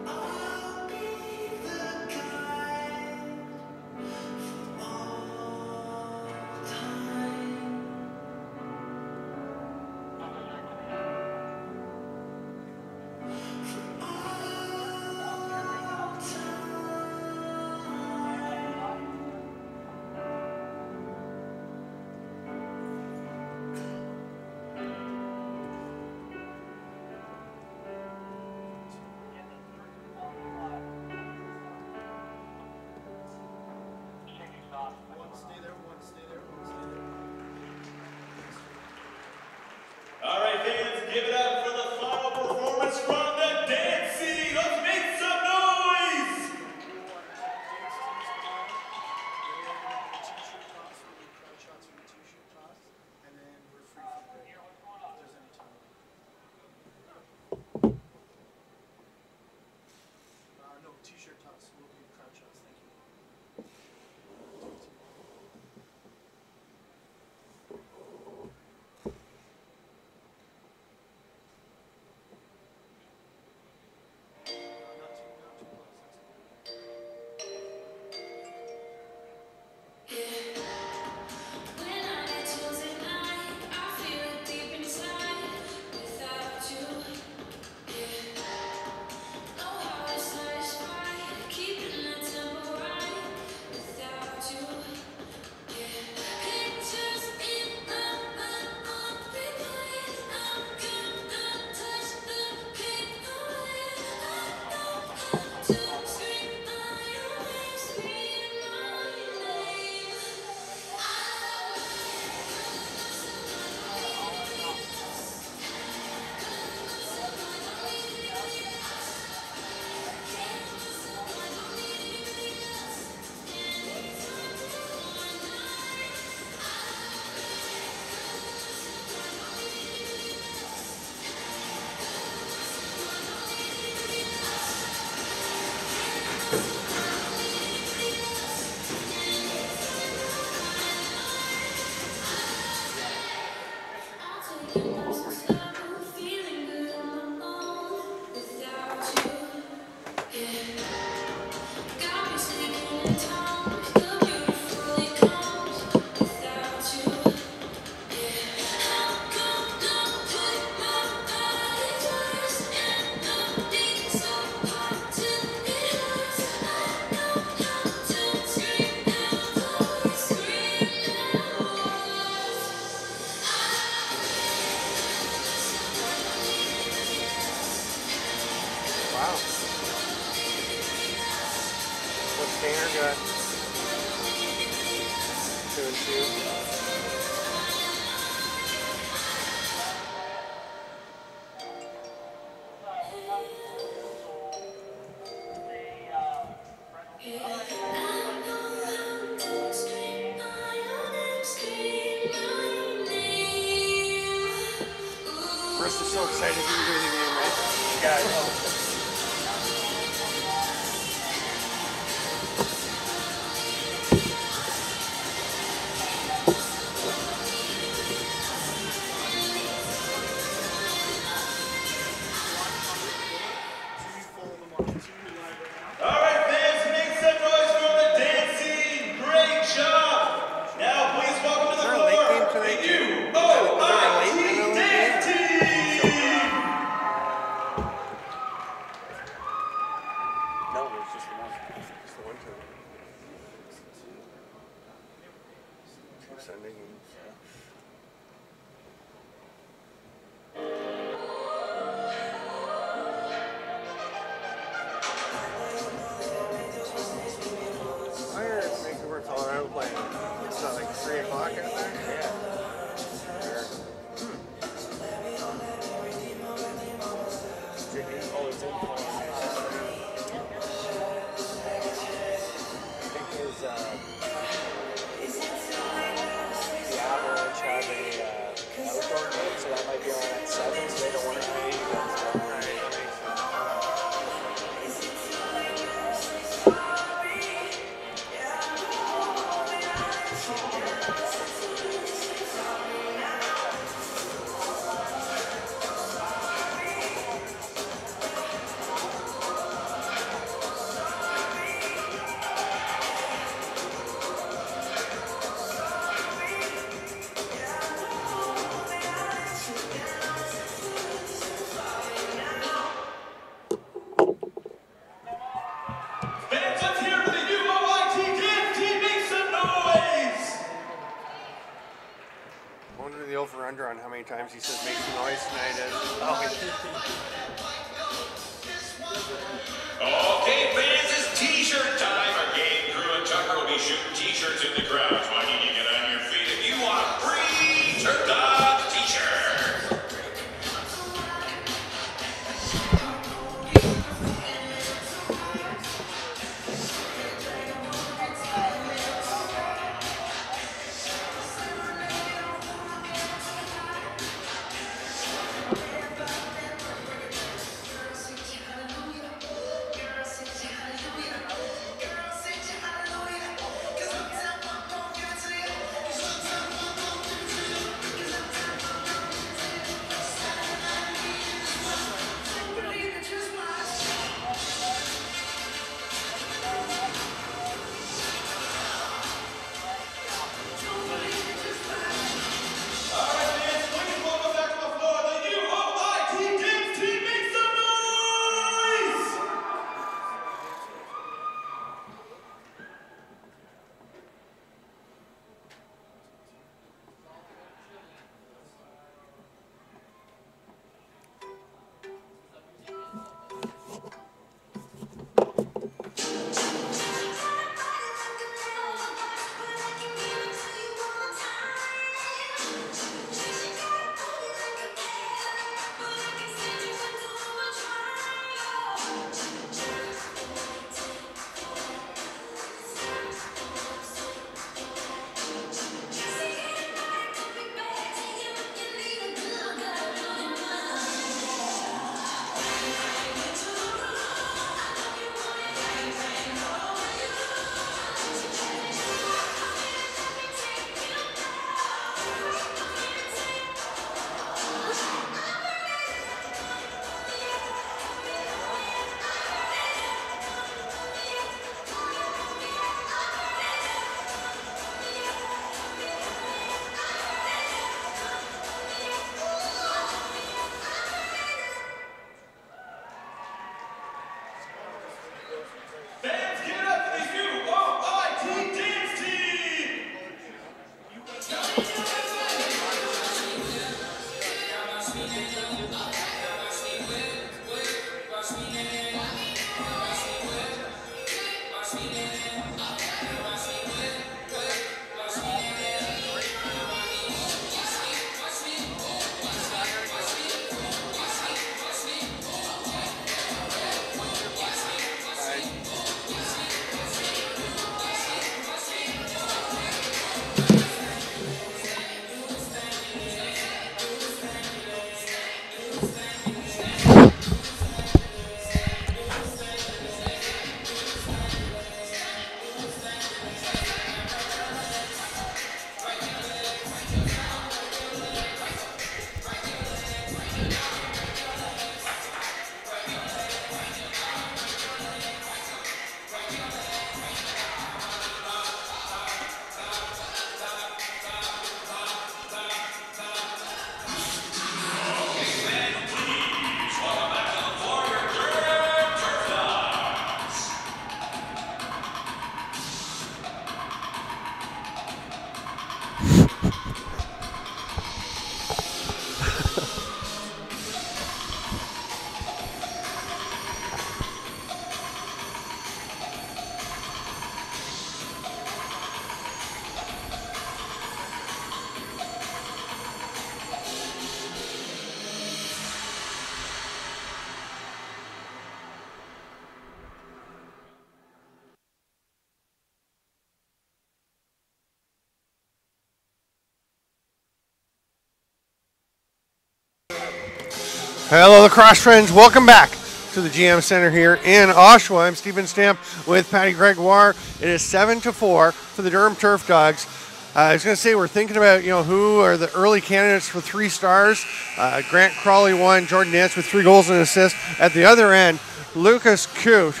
Hello, lacrosse friends. Welcome back to the GM Center here in Oshawa. I'm Stephen Stamp with Patty Gregoire. It is seven to four for the Durham Turf Dogs. Uh, I was going to say we're thinking about you know who are the early candidates for three stars. Uh, Grant Crawley won. Jordan Nance with three goals and assists. At the other end, Lucas Coote.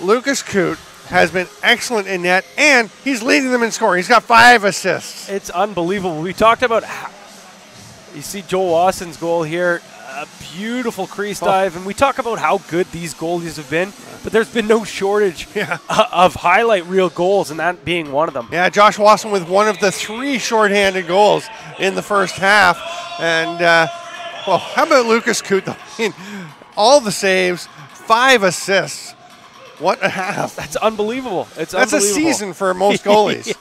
Lucas Coote has been excellent in net, and he's leading them in scoring. He's got five assists. It's unbelievable. We talked about how, you see Joel Watson's goal here, beautiful crease Oh. dive, and we talk about how good these goalies have been, but there's been no shortage Yeah. of highlight reel goals, and that being one of them. Yeah, Josh Watson with one of the three shorthanded goals in the first half. And, uh, well, how about Lucas Coote, though? I mean, all the saves, five assists. What a half. That's unbelievable. It's That's a season for most goalies.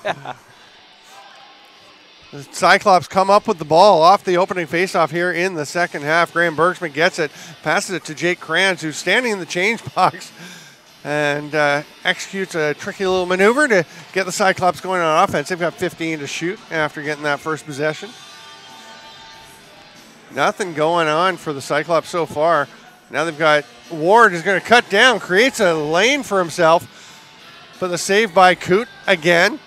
The Cyclops come up with the ball off the opening faceoff here in the second half. Graham Bergsma gets it, passes it to Jake Kranz, who's standing in the change box, and uh, executes a tricky little maneuver to get the Cyclops going on offense. They've got 15 to shoot after getting that first possession. Nothing going on for the Cyclops so far. Now they've got Ward is going to cut down, creates a lane for himself. But the save by Coote again.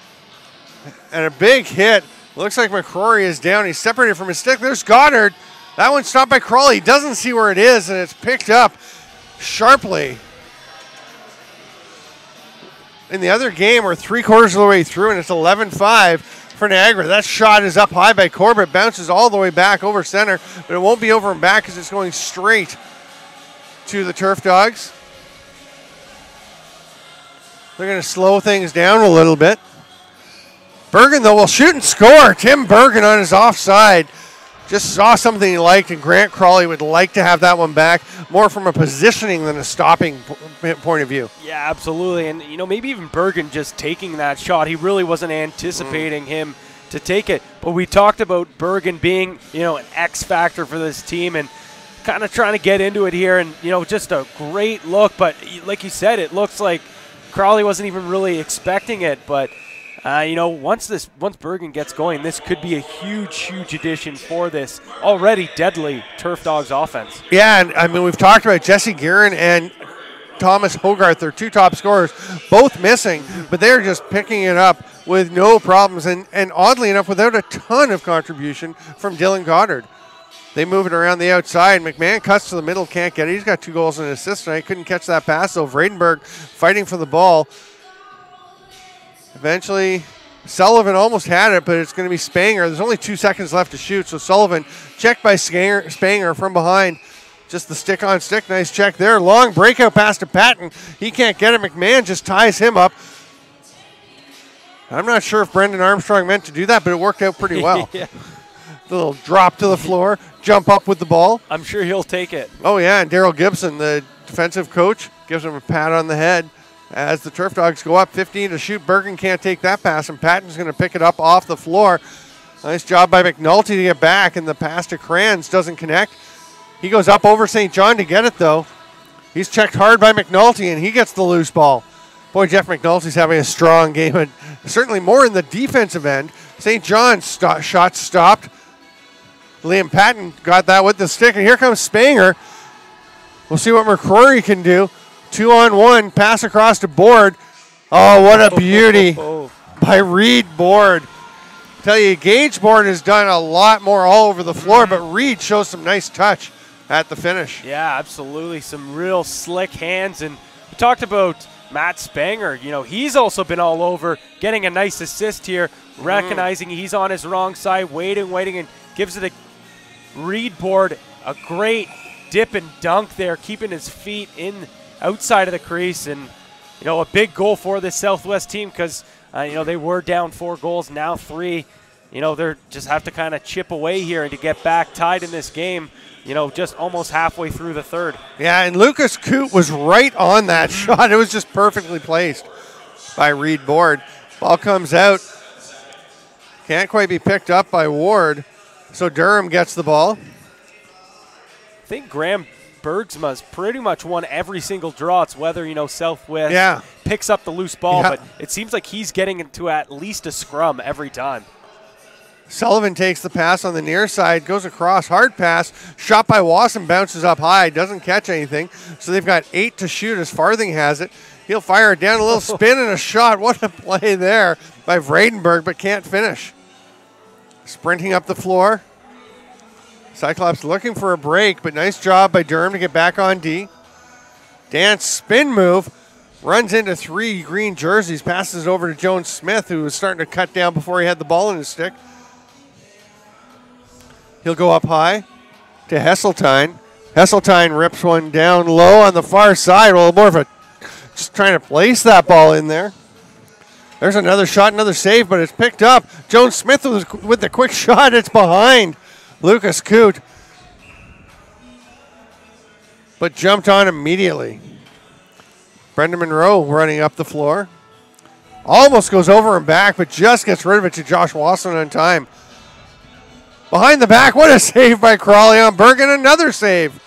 And a big hit. Looks like McCrory is down. He's separated from his stick. There's Goddard. That one's stopped by Crawley. Doesn't see where it is, and it's picked up sharply. In the other game, we're three quarters of the way through, and it's 11 5 for Niagara. That shot is up high by Corbett, bounces all the way back over center, but it won't be over and back because it's going straight to the Turf Dogs. They're going to slow things down a little bit. Bergen, though, will shoot and score. Tim Bergen on his offside. Just saw something he liked, and Grant Crawley would like to have that one back, more from a positioning than a stopping point of view. Yeah, absolutely. And, you know, maybe even Bergen just taking that shot, he really wasn't anticipating mm. him to take it. But we talked about Bergen being, you know, an X factor for this team and kind of trying to get into it here. And, you know, just a great look. But like you said, it looks like Crawley wasn't even really expecting it. But, uh, you know, once this once Bergen gets going, this could be a huge, huge addition for this already deadly Turf Dogs offense. Yeah, and I mean, we've talked about Jesse Guerin and Thomas Hogarth, their two top scorers, both missing, but they're just picking it up with no problems. And, and oddly enough, without a ton of contribution from Dylan Goddard. They move it around the outside. McMahon cuts to the middle, can't get it. He's got two goals and an assist tonight. Couldn't catch that pass, though. Vredenberg fighting for the ball. Eventually, Sullivan almost had it, but it's going to be Spanger. There's only two seconds left to shoot, so Sullivan checked by Skanger, Spanger from behind. Just the stick on stick. Nice check there. Long breakout pass to Patton. He can't get it. McMahon just ties him up. I'm not sure if Brendan Armstrong meant to do that, but it worked out pretty well. yeah. Little drop to the floor, jump up with the ball. I'm sure he'll take it. Oh yeah, and Daryl Gibson, the defensive coach, gives him a pat on the head as the Turf Dogs go up 15 to shoot. Bergen can't take that pass, and Patton's going to pick it up off the floor. Nice job by McNulty to get back, and the pass to Kranz doesn't connect. He goes up over St. John to get it though. He's checked hard by McNulty, and he gets the loose ball. Boy, Jeff McNulty's having a strong game, and certainly more in the defensive end. St. John's sto- shot stopped. Liam Patton got that with the stick, and here comes Spanger. We'll see what McCrory can do. Two on one, pass across to Board. Oh, what a beauty Oh, by Reed Board. Tell you, Gage Board has done a lot more all over the floor, mm-hmm. but Reed shows some nice touch at the finish. yeah, absolutely. Some real slick hands. And we talked about Matt Spanger. You know, he's also been all over, getting a nice assist here, mm-hmm. recognizing he's on his wrong side, waiting, waiting, and gives it a Reed Board. A great dip and dunk there, keeping his feet in outside of the crease. And, you know, a big goal for this Southwest team because, uh, you know, they were down four goals, now three. You know, they're just have to kind of chip away here and to get back tied in this game, you know, just almost halfway through the third. Yeah, and Lucas Coote was right on that shot. It was just perfectly placed by Reed Board. Ball comes out. Can't quite be picked up by Ward. So Durham gets the ball. I think Graham Bergsma's pretty much won every single draw. It's whether, you know, Southwest Yeah. picks up the loose ball, Yeah. but it seems like he's getting into at least a scrum every time. Sullivan takes the pass on the near side, goes across, hard pass, shot by Wasson, bounces up high, doesn't catch anything. So they've got eight to shoot as Farthing has it. He'll fire it down, a little spin and a shot. What a play there by Vredenberg, but can't finish. Sprinting up the floor. Cyclops looking for a break, but nice job by Durham to get back on D. Dance spin move, runs into three green jerseys, passes over to Jones Smith, who was starting to cut down before he had the ball in his stick. He'll go up high to Hesseltine. Hesseltine rips one down low on the far side. Well, more of a just trying to place that ball in there. There's another shot, another save, but it's picked up. Jones Smith with, with the quick shot. It's behind Lucas Coote, but jumped on immediately. Brendan Monroe running up the floor. Almost goes over and back, but just gets rid of it to Josh Wasson on time. Behind the back, what a save by Crawley on Bergen. Another save.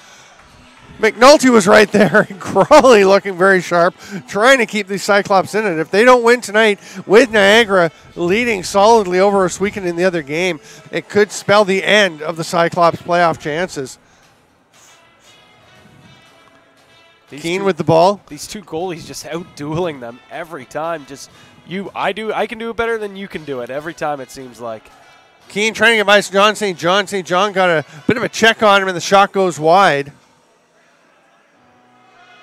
McNulty was right there, and Crawley looking very sharp, trying to keep these Cyclops in it. If they don't win tonight with Niagara leading solidly over Ohsweken in the other game, it could spell the end of the Cyclops playoff chances. These Keene two- with the ball. these two goalies just out dueling them every time. Just you, I do, I can do it better than you can do it every time. It seems like. Keene trying to get by John St. John. St. John got a bit of a check on him, and the shot goes wide.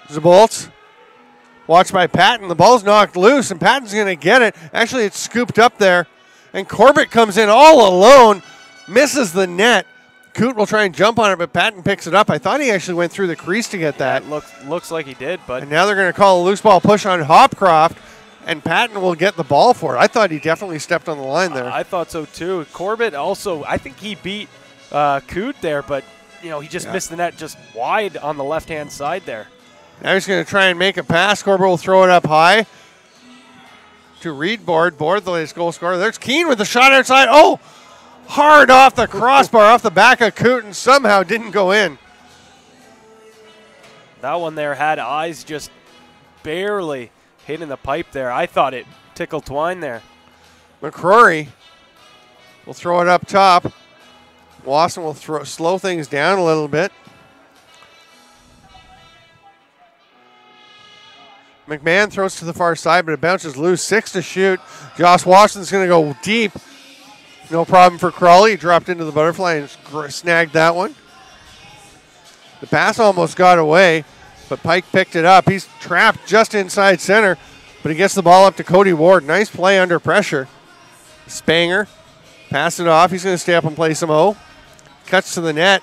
Zabolt. Watched by Patton. The ball's knocked loose, and Patton's going to get it. Actually, it's scooped up there. And Corbett comes in all alone, misses the net. Coote will try and jump on it, but Patton picks it up. I thought he actually went through the crease to get that. That looks looks like he did, but And now they're going to call a loose ball push on Hopcroft, and Patton will get the ball for it. I thought he definitely stepped on the line there. I thought so too. Corbett also, I think he beat uh, Coote there, but you know he just Yeah. missed the net just wide on the left hand side there. Now he's going to try and make a pass. Corbett will throw it up high to Reed Board. Board, the latest goal scorer. There's Keene with the shot outside. Oh, hard off the crossbar, off the back of Coote, and somehow didn't go in. That one there had eyes just barely hitting the pipe there. I thought it tickled Twine there. McCrory will throw it up top. Wasson will throw, slow things down a little bit. McMahon throws to the far side, but it bounces loose. Six to shoot. Josh Watson's going to go deep. No problem for Crawley. He dropped into the butterfly and snagged that one. The pass almost got away, but Pike picked it up. He's trapped just inside center, but he gets the ball up to Cody Ward. Nice play under pressure. Spanger pass it off. He's going to stay up and play some O. Cuts to the net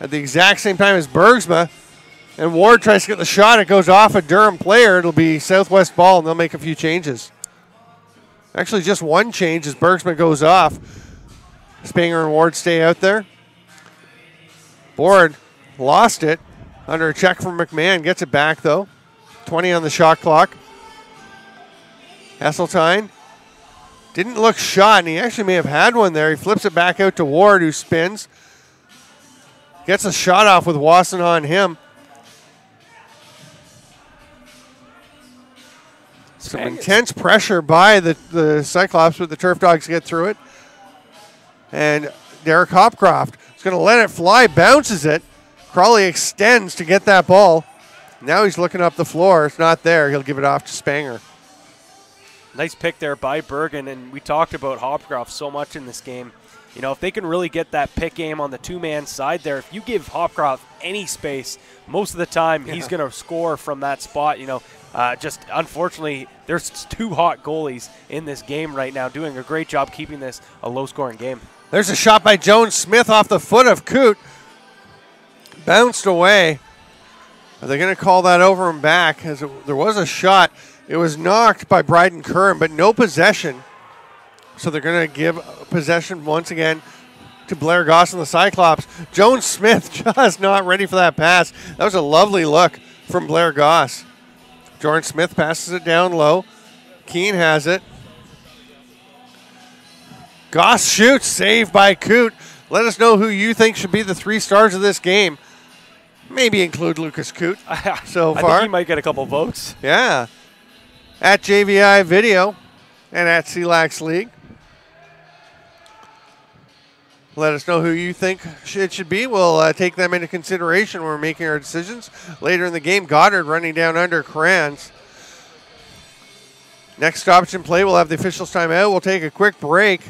at the exact same time as Bergsma. And Ward tries to get the shot. It goes off a Durham player. It'll be Southwest ball, and they'll make a few changes. Actually, just one change as Bergsma goes off. Spanger and Ward stay out there. Ward lost it under a check from McMahon. Gets it back, though. 20 on the shot clock. Hesseltine didn't look shot, and he actually may have had one there. He flips it back out to Ward, who spins. Gets a shot off with Wasson on him. Some intense pressure by the, the Cyclops, but the Turf Dogs get through it. And Derek Hopcroft is going to let it fly, bounces it. Crawley extends to get that ball. Now he's looking up the floor. It's not there. He'll give it off to Spanger. Nice pick there by Bergen, and we talked about Hopcroft so much in this game. You know, if they can really get that pick game on the two-man side there, if you give Hopcroft any space, most of the time he's going to score from that spot. You know, uh, just unfortunately, there's two hot goalies in this game right now, doing a great job keeping this a low-scoring game. There's a shot by Jones Smith off the foot of Coote. Bounced away. Are they going to call that over and back? As it, there was a shot. It was knocked by Bryden Curran, but no possession. So they're going to give possession once again to Blair Goss and the Cyclops. Jones Smith just not ready for that pass. That was a lovely look from Blair Goss. Jordan Smith passes it down low. Keene has it. Goss shoots, saved by Coote. Let us know who you think should be the three stars of this game. Maybe include Lucas Coote so I far. think he might get a couple votes. Yeah. At JBI Video and at CLAX League. Let us know who you think it should be. We'll uh, take them into consideration when we're making our decisions. Later in the game, Goddard running down under Kranz. Next option play, we'll have the officials timeout. We'll take a quick break.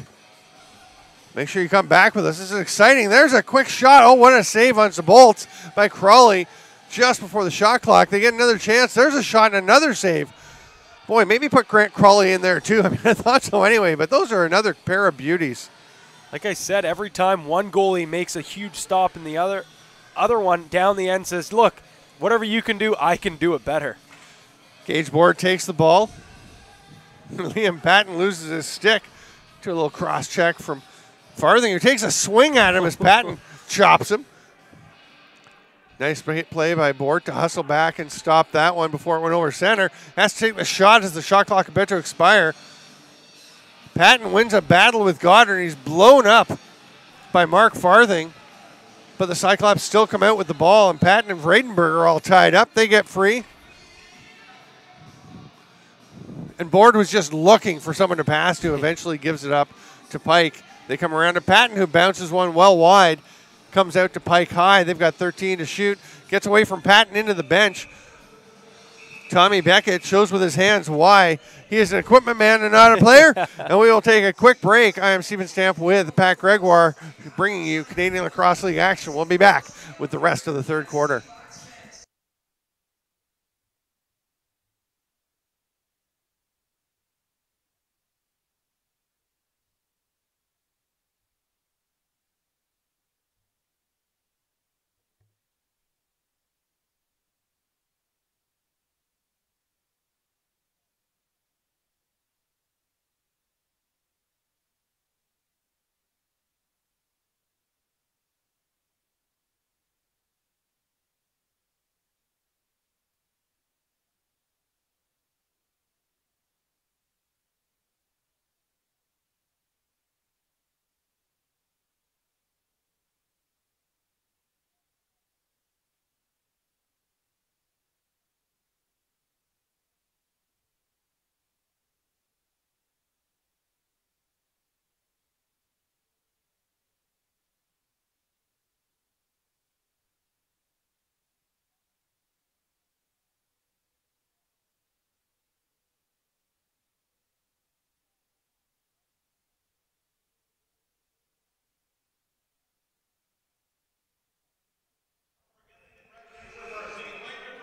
Make sure you come back with us. This is exciting. There's a quick shot. Oh, what a save on Bolts by Crawley just before the shot clock. They get another chance. There's a shot and another save. Boy, maybe put Grant Crawley in there too. I mean, I thought so anyway, but those are another pair of beauties. Like I said, every time one goalie makes a huge stop and the other other one down the end says, "Look, whatever you can do, I can do it better." Gage Board takes the ball. Liam Patton loses his stick to a little cross check from Farthing, who takes a swing at him as Patton chops him. Nice play by Board to hustle back and stop that one before it went over center. Has to take the shot as the shot clock about to expire. Patton wins a battle with Goddard. and He's blown up by Mark Farthing. But the Cyclops still come out with the ball, and Patton and Vredenberg are all tied up. They get free. And Board was just looking for someone to pass to, eventually gives it up to Pike. They come around to Patton, who bounces one well wide, comes out to Pike high. They've got 13 to shoot, gets away from Patton into the bench. Tommy Beckett shows with his hands why he is an equipment man and not a player. and we will take a quick break. I am Stephen Stamp with Pat Gregoire, bringing you Canadian Lacrosse League action. We'll be back with the rest of the third quarter.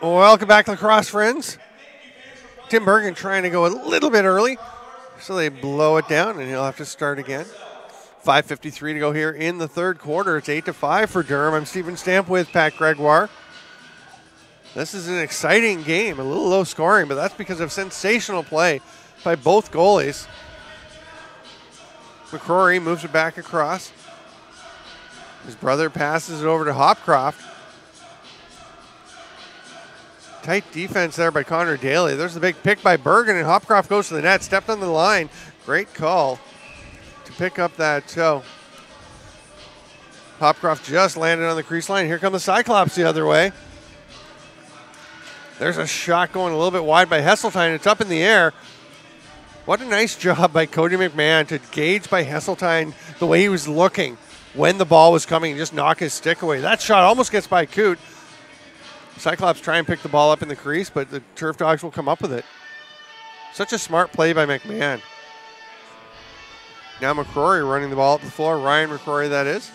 Welcome back, lacrosse friends. Tim Bergen trying to go a little bit early, so they blow it down, and he'll have to start again. 5:53 to go here in the third quarter. It's eight to five for Durham. I'm Stephen Stamp with Pat Gregoire. This is an exciting game, a little low scoring, but that's because of sensational play by both goalies. McCrory moves it back across. His brother passes it over to Hopcroft. Tight defense there by Connor Daly. There's the big pick by Bergen, and Hopcroft goes to the net. Stepped on the line. Great call to pick up that toe. Hopcroft just landed on the crease line. Here come the Cyclops the other way. There's a shot going a little bit wide by Hesseltine. It's up in the air. What a nice job by Cody McMahon to gauge by Hesseltine the way he was looking when the ball was coming and just knock his stick away. That shot almost gets by Coote. Cyclops try and pick the ball up in the crease, but the Turf Dogs will come up with it. Such a smart play by McMahon. Now McCrory running the ball up the floor. Ryan McCrory, that is.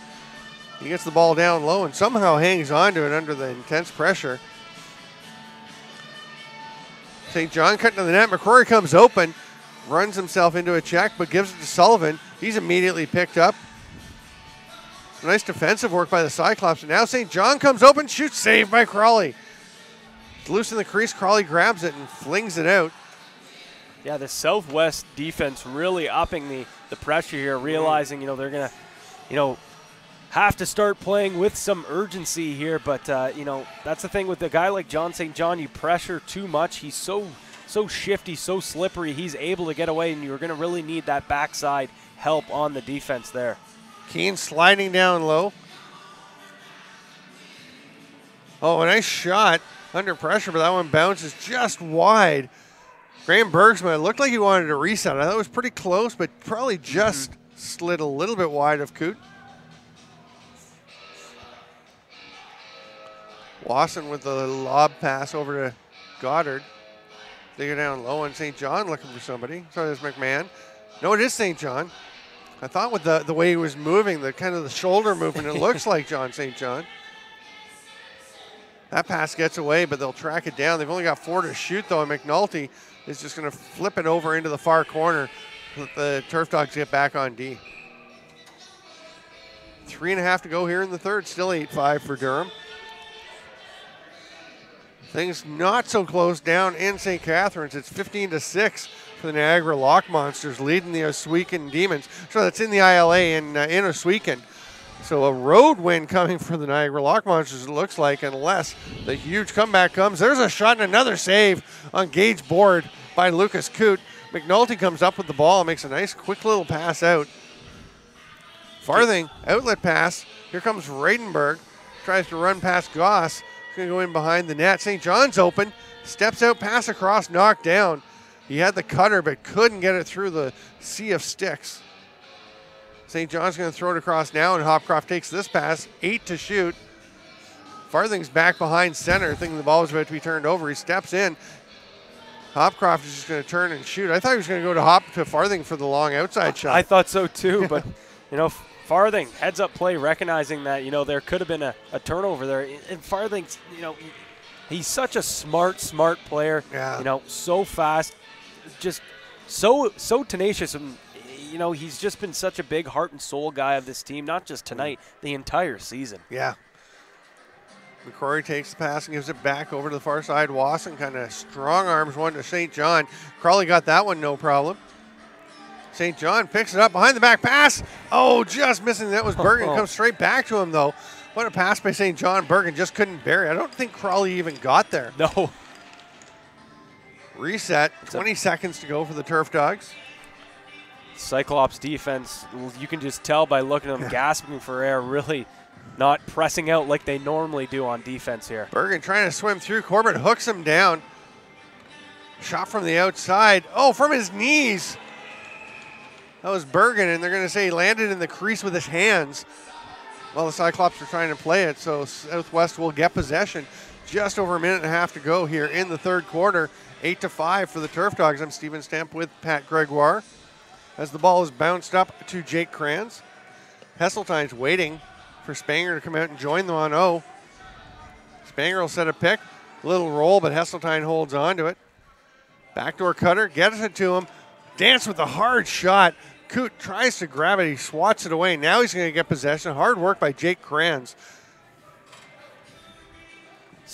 He gets the ball down low and somehow hangs on to it under the intense pressure. St. John cutting to the net. McCrory comes open, runs himself into a check, but gives it to Sullivan. He's immediately picked up. Nice defensive work by the Cyclops. And now St. John comes open, shoots, saved by Crawley. It's loose in the crease. Crawley grabs it and flings it out. Yeah, the Southwest defense really upping the, the pressure here, realizing, you know, they're going to, you know, have to start playing with some urgency here. But, uh, you know, that's the thing with a guy like John St. John. You pressure too much. He's so, so shifty, so slippery. He's able to get away, and you're going to really need that backside help on the defense there. Keene sliding down low. Oh, a nice shot under pressure, but that one bounces just wide. Graham Bergsma looked like he wanted to reset. I thought it was pretty close, but probably mm-hmm. just mm -hmm. slid a little bit wide of Coote. Wasson with the lob pass over to Goddard. They go down low, and St. John looking for somebody. Sorry, there's McMahon. No, it is St. John. I thought with the, the way he was moving, the kind of the shoulder movement, it looks like John St. John. That pass gets away, but they'll track it down. They've only got four to shoot, though, and McNulty is just going to flip it over into the far corner. Let the Turf Dogs get back on D. Three and a half to go here in the third. Still 8 5 for Durham. Things not so close down in St. Catharines. It's 15 to 6 for the Niagara Lock Monsters, leading the Ohsweken Demons. So that's in the ILA in, uh, in. So a road win coming for the Niagara Lock Monsters, it looks like, unless the huge comeback comes. There's a shot and another save on Gage Board by Lucas Coote. McNulty comes up with the ball and makes a nice quick little pass out. Farthing, outlet pass. Here comes Vredenberg. Tries to run past Goss. He's going to go in behind the net. St. John's open. Steps out, pass across, knocked down. He had the cutter, but couldn't get it through the sea of sticks. St. John's going to throw it across now, and Hopcroft takes this pass. Eight to shoot. Farthing's back behind center, thinking the ball was about to be turned over. He steps in. Hopcroft is just going to turn and shoot. I thought he was going to go to Hop to Farthing for the long outside shot. I thought so too, but you know, Farthing heads up play, recognizing that you know there could have been a, a turnover there, and Farthing's you know he's such a smart, smart player. Yeah. You know, so fast, just so so tenacious, and you know he's just been such a big heart and soul guy of this team, not just tonight, the entire season. Yeah. McCrory takes the pass and gives it back over to the far side. Wasson kind of strong arms one to St. John. Crawley got that one no problem. St. John picks it up behind the back pass. Oh, just missing. That was Bergen. Comes straight back to him though. What a pass by St. John. Bergen just couldn't bury. it. I don't think Crawley even got there. No, Reset. 20 seconds to go for the Turf Dogs. Cyclops defense, you can just tell by looking at them gasping for air, really not pressing out like they normally do on defense here. Bergen trying to swim through. Corbett hooks him down. Shot from the outside. Oh, from his knees. That was Bergen, and they're going to say he landed in the crease with his hands. Well, the Cyclops are trying to play it, so Southwest will get possession. Just over a minute and a half to go here in the third quarter. Eight to five for the Turf Dogs. I'm Stephen Stamp with Pat Gregoire. As the ball is bounced up to Jake Kranz. Hesseltine's waiting for Spanger to come out and join them on O. Spanger will set a pick. Little roll, but Hesseltine holds on to it. Backdoor cutter, gets it to him. Dance with a hard shot. Coote tries to grab it. He swats it away. Now he's going to get possession. Hard work by Jake Kranz.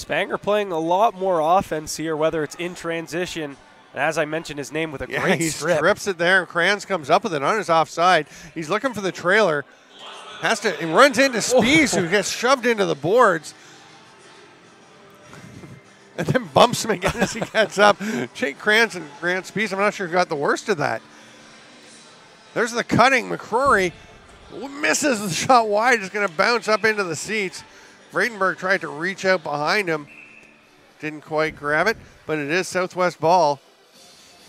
Spanger playing a lot more offense here, whether it's in transition, and as I mentioned his name with a Yeah, great he strip. strips it there, and Kranz comes up with it on his offside. He's looking for the trailer. Has to. He runs into oh. Spees, who gets shoved into the boards. And then bumps him again as he gets up. Jake Kranz and Grant Spees, I'm not sure who got the worst of that. There's the cutting. McCrory misses the shot wide. Is going to bounce up into the seats. Vredenberg tried to reach out behind him. Didn't quite grab it, but it is Southwest ball.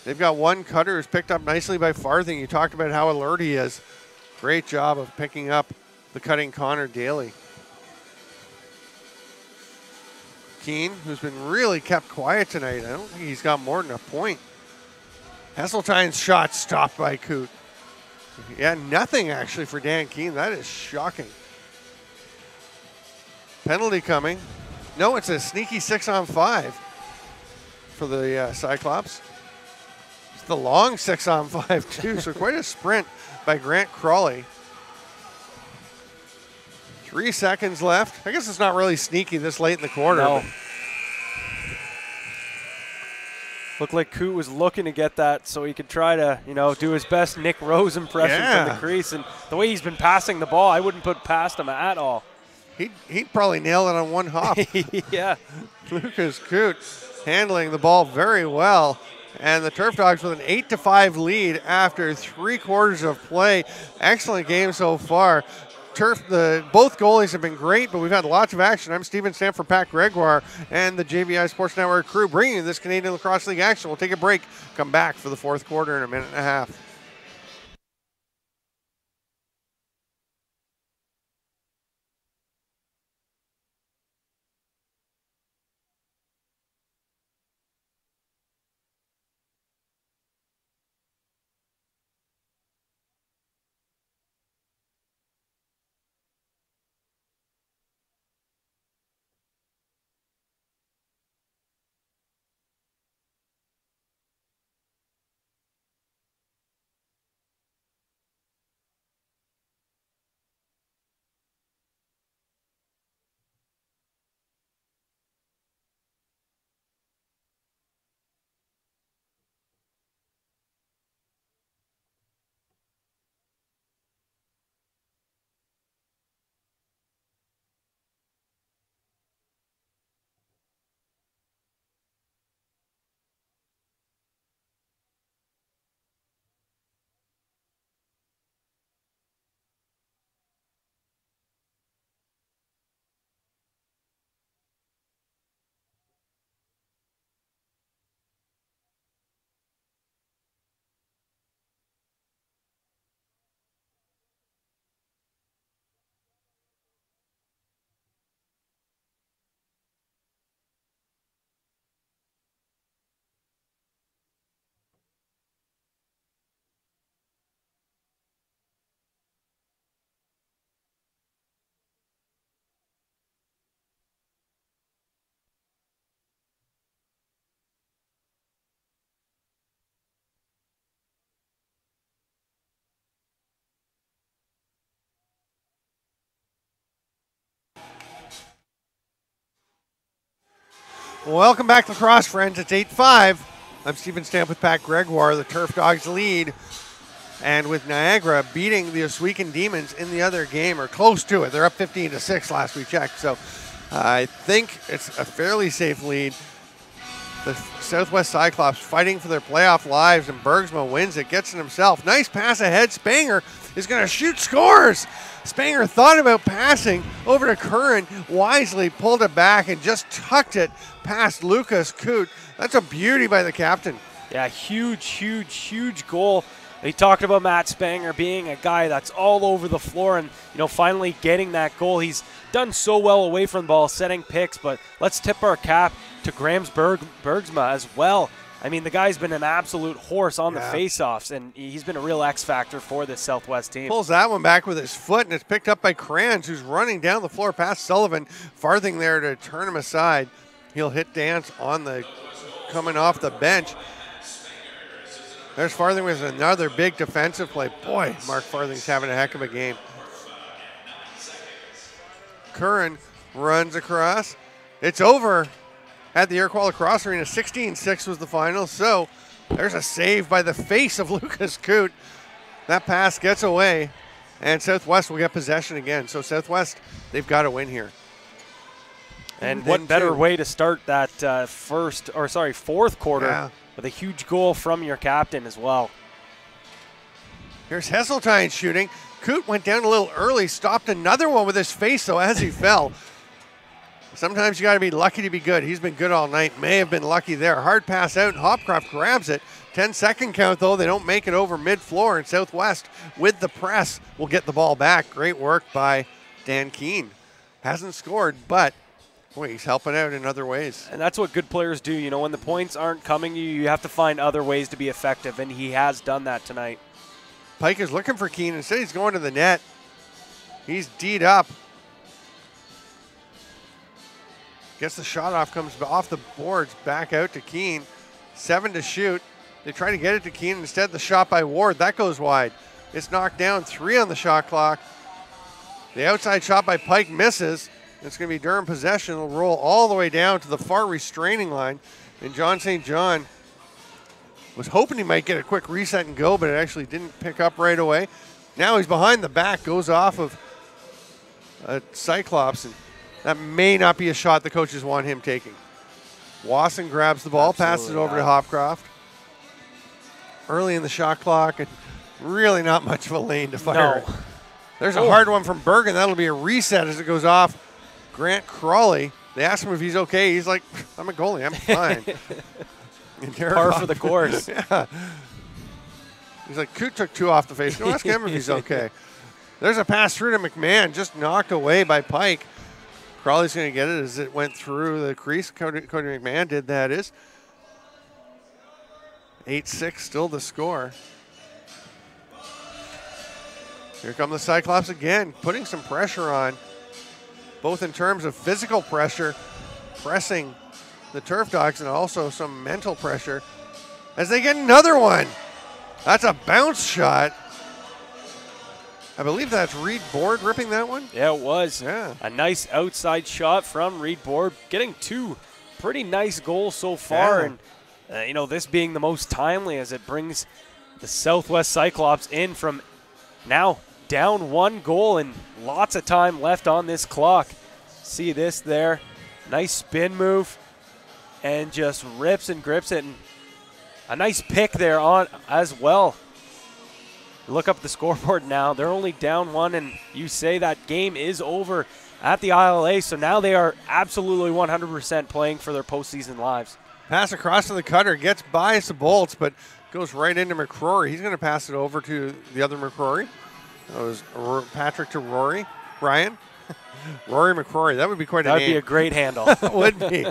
They've got one cutter who's picked up nicely by Farthing. You talked about how alert he is. Great job of picking up the cutting Connor Daly. Keene, who's been really kept quiet tonight. I don't think he's got more than a point. Hesseltine's shot stopped by Coot. Yeah, nothing actually for Dan Keene. That is shocking. Penalty coming. No, it's a sneaky six on five for the uh, Cyclops. It's the long six on five, too. so quite a sprint by Grant Crawley. Three seconds left. I guess it's not really sneaky this late in the quarter. No. Looked like Coote was looking to get that so he could try to, you know, do his best Nick Rose impression from the crease. And the way he's been passing the ball, I wouldn't put past him at all. He'd, he'd probably nail it on one hop. yeah. Lucas Coote handling the ball very well. And the Turf Dogs with an 8 to 5 lead after three quarters of play. Excellent game so far. Turf, the both goalies have been great, but we've had lots of action. I'm Stephen Stanford, Pat Gregoire, and the JBI Sports Network crew bringing you this Canadian Lacrosse League action. We'll take a break, come back for the fourth quarter in a minute and a half. Welcome back to Lacrosse, friends. It's 8 5. I'm Stephen Stamp with Pat Gregoire. The Turf Dogs lead. And with Niagara beating the Ohsweken Demons in the other game, or close to it. They're up 15 to 6 last we checked. So uh, I think it's a fairly safe lead. The Southwest Cyclops fighting for their playoff lives, and Bergsma wins it, gets it himself. Nice pass ahead. Spanger is going to shoot scores. Spanger thought about passing over to Curran, wisely pulled it back and just tucked it past Lucas Coote. That's a beauty by the captain. Yeah, huge, huge, huge goal. He talked about Matt Spanger being a guy that's all over the floor and, you know, finally getting that goal. He's done so well away from the ball, setting picks, but let's tip our cap to Grams Berg- Bergsma as well. I mean, the guy's been an absolute horse on Yeah. the faceoffs, and he's been a real X factor for this Southwest team. Pulls that one back with his foot, and it's picked up by Kranz, who's running down the floor past Sullivan. Farthing there to turn him aside. He'll hit Dance on the coming off the bench. There's Farthing with another big defensive play. Boy, Mark Farthing's having a heck of a game. Curran runs across. It's over at the Air Quality Cross Arena. 16 6 was the final. So there's a save by the face of Lucas Coote. That pass gets away, and Southwest will get possession again. So Southwest, they've got to win here. And One, what better two. way to start that uh, first, or sorry, fourth quarter Yeah. with a huge goal from your captain as well. Here's Hesseltine shooting. Coote went down a little early, stopped another one with his face, though, as he fell. Sometimes you got to be lucky to be good. He's been good all night. May have been lucky there. Hard pass out, and Hopcroft grabs it. 10 second count, though. They don't make it over mid floor, and Southwest, with the press, will get the ball back. Great work by Dan Keene. Hasn't scored, but boy, he's helping out in other ways. And that's what good players do. You know, when the points aren't coming you, you have to find other ways to be effective, and he has done that tonight. Pike is looking for Keene. Instead, he's going to the net. He's D'd up. Gets the shot off, comes off the boards, back out to Keene. Seven to shoot. They try to get it to Keene. Instead, the shot by Ward. That goes wide. It's knocked down. Three on the shot clock. The outside shot by Pike misses. It's going to be Durham possession. It'll roll all the way down to the far restraining line. And John St. John was hoping he might get a quick reset and go, but it actually didn't pick up right away. Now he's behind the back, goes off of a Cyclops, and that may not be a shot the coaches want him taking. Wasson grabs the ball, passes it Absolutely over to. Hopcroft. Early in the shot clock, and really not much of a lane to fire. No. There's a Oh. hard one from Bergen. That'll be a reset as it goes off. Grant Crawley. They ask him if he's okay. He's like, I'm a goalie. I'm fine. Par for the course. yeah. He's like, Coote took two off the face. Go ask him if he's okay. There's a pass through to McMahon, just knocked away by Pike. Crawley's going to get it as it went through the crease. Cody, Cody McMahon did that. Is 8 6 still the score. Here come the Cyclops again, putting some pressure on, both in terms of physical pressure, pressing the Turf Dogs, and also some mental pressure as they get another one. That's a bounce shot. I believe that's Reed Board ripping that one. Yeah, it was. Yeah. A nice outside shot from Reed Board, getting two pretty nice goals so far. Yeah. And, uh, you know, this being the most timely as it brings the Southwest Cyclops in from now down one goal and lots of time left on this clock. See this there. Nice spin move and just rips and grips it. And a nice pick there on as well. Look up the scoreboard now. They're only down one, and you say that game is over at the ILA. So now they are absolutely 100% playing for their postseason lives. Pass across to the cutter, gets by the Bolts, but goes right into McCrory. He's going to pass it over to the other McCrory. That was R- Patrick to Rory. Ryan? Rory McCrory. That would be quite That a would name. be a great handle. That would be.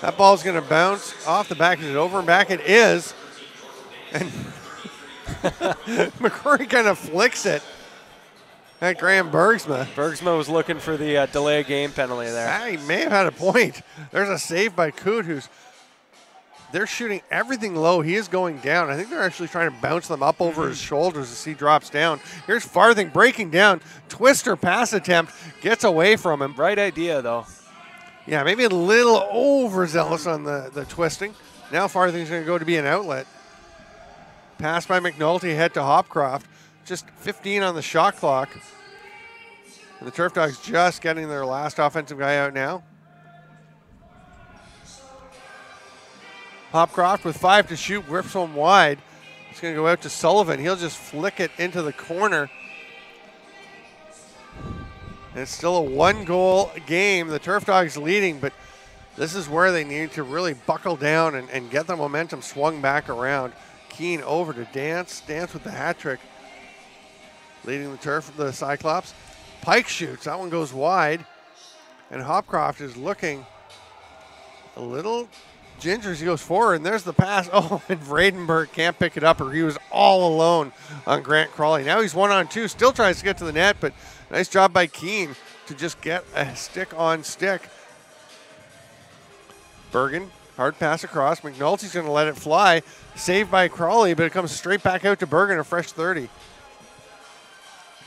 That ball's going to bounce off the back. Is it over and back? It is. And McCrory kind of flicks it at Graham Bergsma. Bergsma was looking for the uh, delay of game penalty there. Ah, he may have had a point. There's a save by Coote, who's they're shooting everything low. He is going down. I think they're actually trying to bounce them up over his shoulders as he drops down. Here's Farthing breaking down. Twister pass attempt gets away from him. Right idea, though. Yeah, maybe a little overzealous on the, the twisting. Now Farthing's going to go to be an outlet. Pass by McNulty, head to Hopcroft. Just 15 on the shot clock. The Turf Dogs just getting their last offensive guy out now. Hopcroft with five to shoot, whips one wide. It's going to go out to Sullivan. He'll just flick it into the corner. And it's still a one goal game. The Turf Dogs leading, but this is where they need to really buckle down and, and get the momentum swung back around. Keene over to Dance. Dance with the hat trick. Leading the turf, the Cyclops. Pike shoots. That one goes wide. And Hopcroft is looking a little ginger as he goes forward. And there's the pass. Oh, and Vredenberg can't pick it up, or he was all alone on Grant Crawley. Now he's one on two. Still tries to get to the net, but nice job by Keene to just get a stick on stick. Bergen, hard pass across. McNulty's going to let it fly. Saved by Crawley, but it comes straight back out to Bergen, a fresh 30.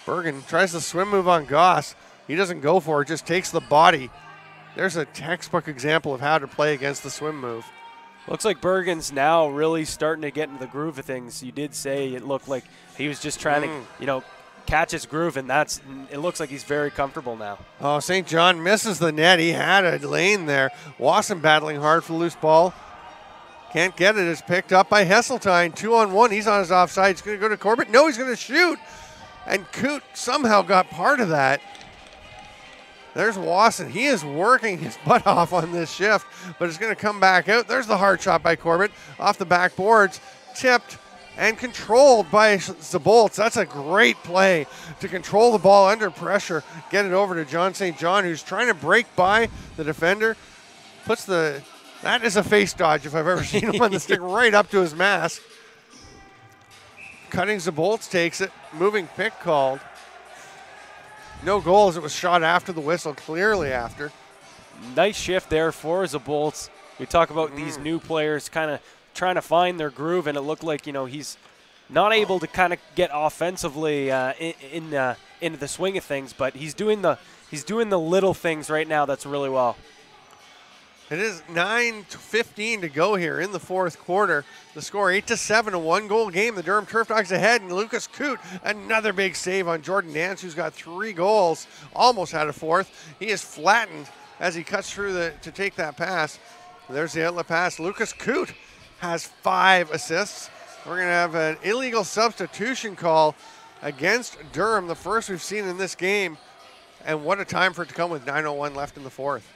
Bergen tries the swim move on Goss. He doesn't go for it, just takes the body. There's a textbook example of how to play against the swim move. Looks like Bergen's now really starting to get into the groove of things. You did say it looked like he was just trying Mm. to, you know, catch his groove, and that's. It looks like he's very comfortable now. Oh, St. John misses the net. He had a lane there. Wasson battling hard for the loose ball. Can't get it. It's picked up by Hesseltine. Two on one. He's on his offside. He's going to go to Corbett. No, he's going to shoot. And Coote somehow got part of that. There's Wasson. He is working his butt off on this shift, but it's going to come back out. There's the hard shot by Corbett off the backboards, tipped and controlled by Zabolts. That's a great play to control the ball under pressure, get it over to John St. John, who's trying to break by the defender. Puts the that is a face dodge if I've ever seen him on the stick right up to his mask. Cutting Zabolts takes it. Moving pick called. No goals. It was shot after the whistle, clearly after. Nice shift there for Zabolts. We talk about these Mm. new players kind of trying to find their groove, and it looked like you know he's not able to kind of get offensively uh, in, in uh, into the swing of things, but he's doing the he's doing the little things right now. That's really well. It is 9 to 15 to go here in the fourth quarter. The score 8 to 7, a one goal game. The Durham Turf Dogs ahead, and Lucas Coote, another big save on Jordan Dance, who's got three goals, almost had a fourth. He is flattened as he cuts through the to take that pass. There's the outlet pass. Lucas Coote has five assists. We're going to have an illegal substitution call against Durham, the first we've seen in this game. And what a time for it to come with 9.01 left in the fourth.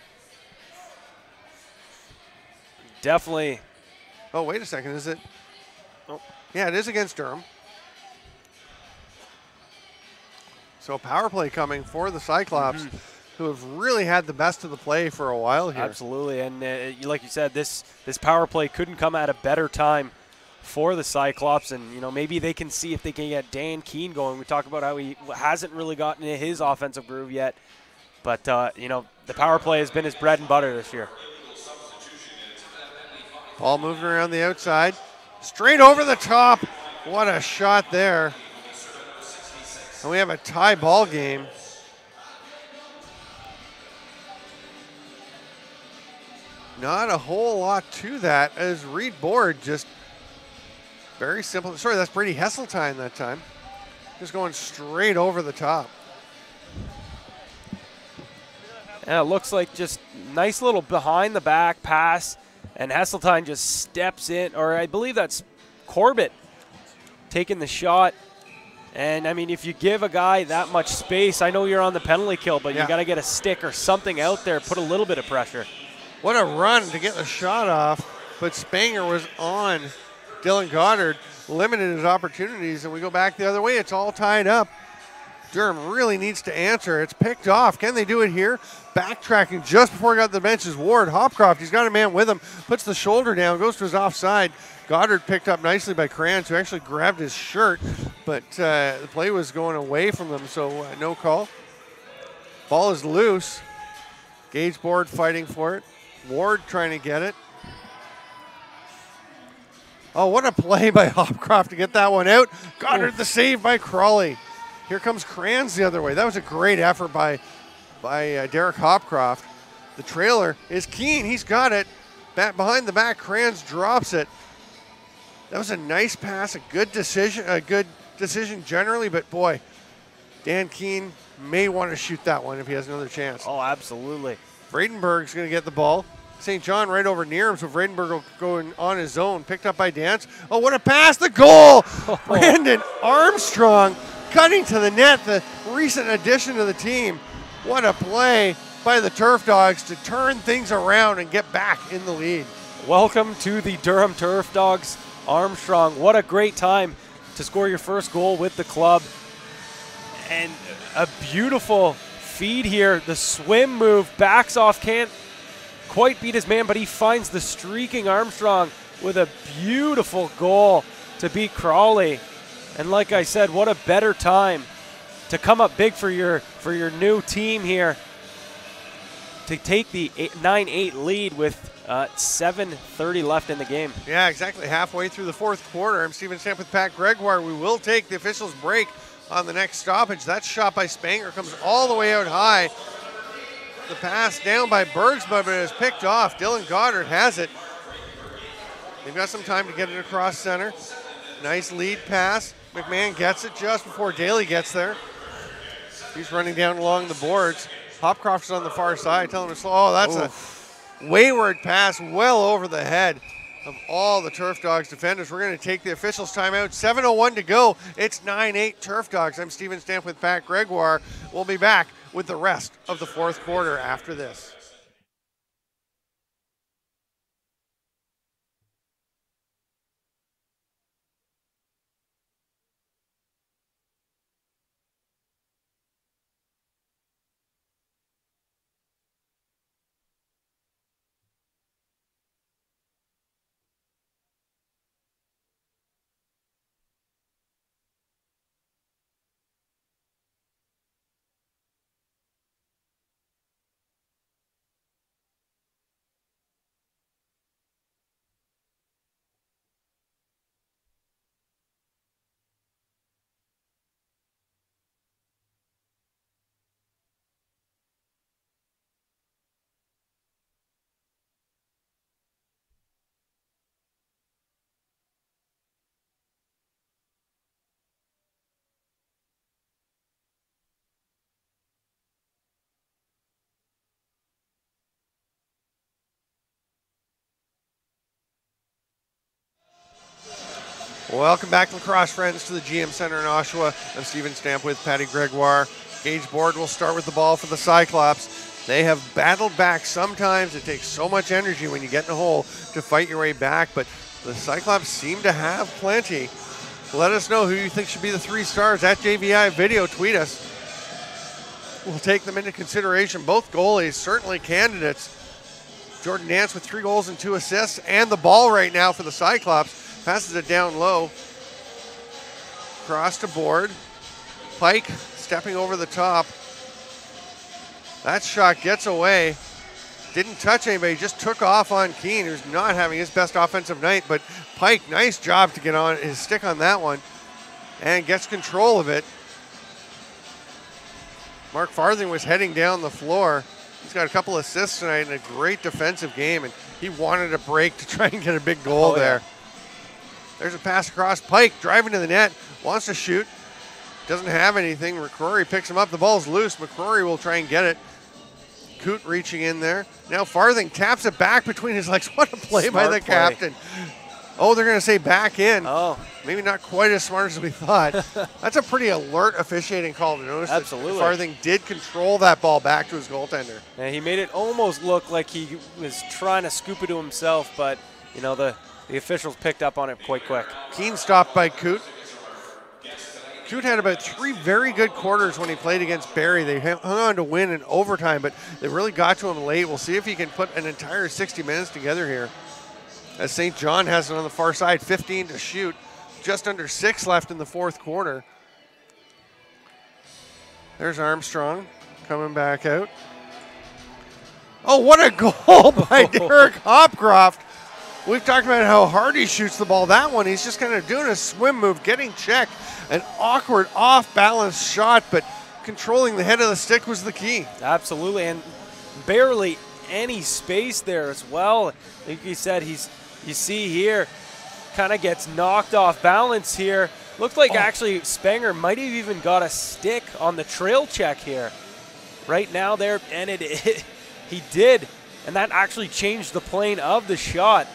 Definitely Oh, wait a second. Is it? Oh, yeah, it is against Durham. So power play coming for the Cyclops, mm-hmm. Who have really had the best of the play for a while here. Absolutely, and uh, like you said, this this power play couldn't come at a better time for the Cyclops, and you know maybe they can see if they can get Dan Keene going. We talk about how he hasn't really gotten into his offensive groove yet, but uh, you know the power play has been his bread and butter this year. Ball moving around the outside, straight over the top. What a shot there! And we have a tie ball game. Not a whole lot to that as Reed Board just very simple. Sorry, that's Brady Hesseltine that time. Just going straight over the top. And it looks like just nice little behind the back pass, and Hesseltine just steps in, or I believe that's Corbett taking the shot. And I mean, if you give a guy that much space, I know you're on the penalty kill, but Yeah. you got to get a stick or something out there, put a little bit of pressure. What a run to get the shot off, but Spanger was on Dylan Goddard, limited his opportunities, and we go back the other way. It's all tied up. Durham really needs to answer. It's picked off. Can they do it here? Backtracking just before he got to the bench is Ward. Hopcroft, he's got a man with him, puts the shoulder down, goes to his offside. Goddard picked up nicely by Kranz, who actually grabbed his shirt, but uh, the play was going away from them, so uh, no call. Ball is loose. Gage Board fighting for it. Ward trying to get it. Oh, what a play by Hopcroft to get that one out. Goddard the save by Crawley. Here comes Kranz the other way. That was a great effort by by uh, Derek Hopcroft. The trailer is Keene. He's got it. Back behind the back, Kranz drops it. That was a nice pass, a good decision, a good decision generally, but boy, Dan Keene may want to shoot that one if he has another chance. Oh, absolutely. Vredenberg's going to get the ball. St. John right over near him, so Vredenberg will go on his own. Picked up by Dance. Oh, what a pass! The goal! Brandon Armstrong cutting to the net, the recent addition to the team. What a play by the Turf Dogs to turn things around and get back in the lead. Welcome to the Durham Turf Dogs. Armstrong, what a great time to score your first goal with the club. And a beautiful feed here. The swim move backs off, can't quite beat his man, but he finds the streaking Armstrong with a beautiful goal to beat Crawley. And like I said, what a better time to come up big for your for your new team here to take the 9-8 lead with uh, 7.30 left in the game. Yeah, exactly. Halfway through the fourth quarter. I'm Stephen Stamp with Pat Gregoire. We will take the officials' break on the next stoppage. That shot by Spanger comes all the way out high. The pass down by Bergsma, but it is picked off. Dylan Goddard has it. They've got some time to get it across center. Nice lead pass. McMahon gets it just before Daly gets there. He's running down along the boards. Hopcroft is on the far side. telling him to slow. Oh, that's a wayward pass well over the head of all the Turf Dogs defenders. We're going to take the officials' timeout. 7.01 to go. It's 9 8 Turf Dogs. I'm Stephen Stamp with Pat Gregoire. We'll be back with the rest of the fourth quarter after this. Welcome back, lacrosse friends, to the GM Center in Oshawa. I'm Stephen Stamp with Patty Gregoire. Gage Board will start with the ball for the Cyclops. They have battled back. Sometimes it takes so much energy when you get in a hole to fight your way back, but the Cyclops seem to have plenty. Let us know who you think should be the three stars at JBI Video. Tweet us. We'll take them into consideration. Both goalies, certainly candidates. Jordan Dance with three goals and two assists, and the ball right now for the Cyclops. Passes it down low. Cross to board. Pike stepping over the top. That shot gets away. Didn't touch anybody, just took off on Keene, who's not having his best offensive night. But Pike, nice job to get on his stick on that one and gets control of it. Mark Farthing was heading down the floor. He's got a couple assists tonight and a great defensive game, and he wanted a break to try and get a big goal Oh, yeah. There. There's a pass across. Pike driving to the net, wants to shoot, doesn't have anything. McCrory picks him up. The ball's loose. McCrory will try and get it. Coote reaching in there. Now Farthing taps it back between his legs. What a play by the play. captain. Oh, they're going to say back in. Oh, Maybe not quite as smart as we thought. That's a pretty alert officiating call to notice. that Absolutely. Farthing did control that ball back to his goaltender. and he made it almost look like he was trying to scoop it to himself, but you know the the officials picked up on it quite quick. Keene stopped by Coote. Coote had about three very good quarters when he played against Barrie. They hung on to win in overtime, but they really got to him late. We'll see if he can put an entire 60 minutes together here. As St. John has it on the far side, 15 to shoot, just under six left in the fourth quarter. There's Armstrong coming back out. Oh, what a goal by Derek Hopcroft. We've talked about how hard he shoots the ball. That one, he's just kind of doing a swim move, getting checked. An awkward, off balance shot, but controlling the head of the stick was the key. Absolutely, and barely any space there as well. Like you said, he's you see here, kind of gets knocked off balance here. Looked like oh. actually Spanger might have even got a stick on the trail check here. Right now there, and it he did, and that actually changed the plane of the shot.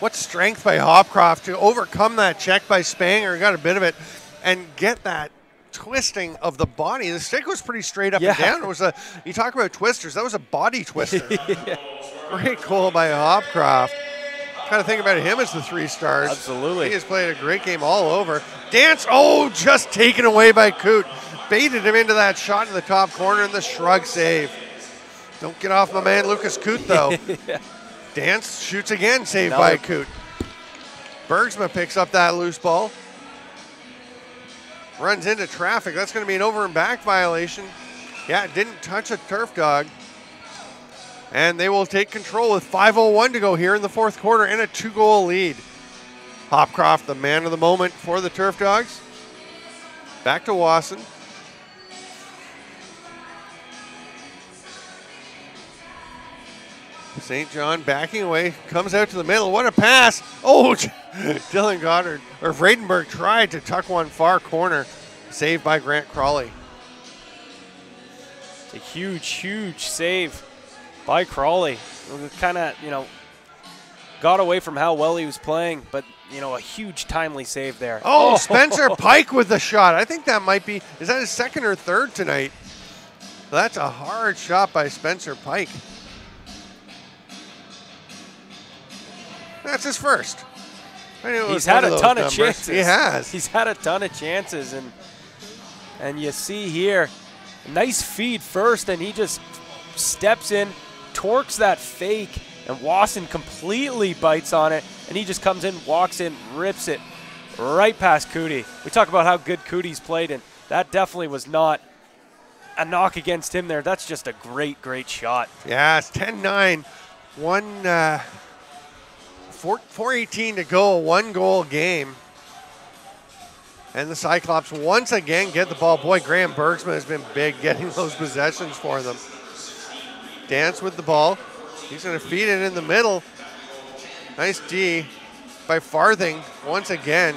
What strength by Hopcroft to overcome that check by Spanger, got a bit of it, and get that twisting of the body. The stick was pretty straight up Yeah. and down. It was a you talk about twisters, that was a body twister. Great goal by Hopcroft. Kind of think about him as the three stars. Absolutely. He has played a great game all over. Dance, oh, just taken away by Coote. Baited him into that shot in the top corner and the shrug save. Don't get off my man Lucas Coote though. Dance shoots again, saved by Another- Coote. Bergsma picks up that loose ball. Runs into traffic. That's going to be an over and back violation. Yeah, it didn't touch a turf dog. And they will take control with 5.01 to go here in the fourth quarter and a two goal lead. Hopcroft, the man of the moment for the Turf Dogs. Back to Wasson. St. John backing away, comes out to the middle. What a pass! Oh, Dylan Goddard or Vredenberg tried to tuck one far corner, saved by Grant Crawley. It's a huge, huge save by Crawley. Kind of, you know, got away from how well he was playing, but you know, a huge timely save there. Oh, Spencer Pike with the shot. I think that might be, is that his second or third tonight? That's a hard shot by Spencer Pike. That's his first. He's had a ton of numbers. chances. He has. He's had a ton of chances, and and you see here, nice feed first, and he just steps in, torques that fake, and Wasson completely bites on it, and he just comes in, walks in, rips it right past Cootie. We talk about how good Cootie's played, and that definitely was not a knock against him there. That's just a great, great shot. Yeah, it's 10 9. One, uh, 4, 418 to go, one goal game. And the Cyclops once again get the ball. Boy, Graham Bergsman has been big getting those possessions for them. Dance with the ball. He's going to feed it in the middle. Nice D by Farthing once again.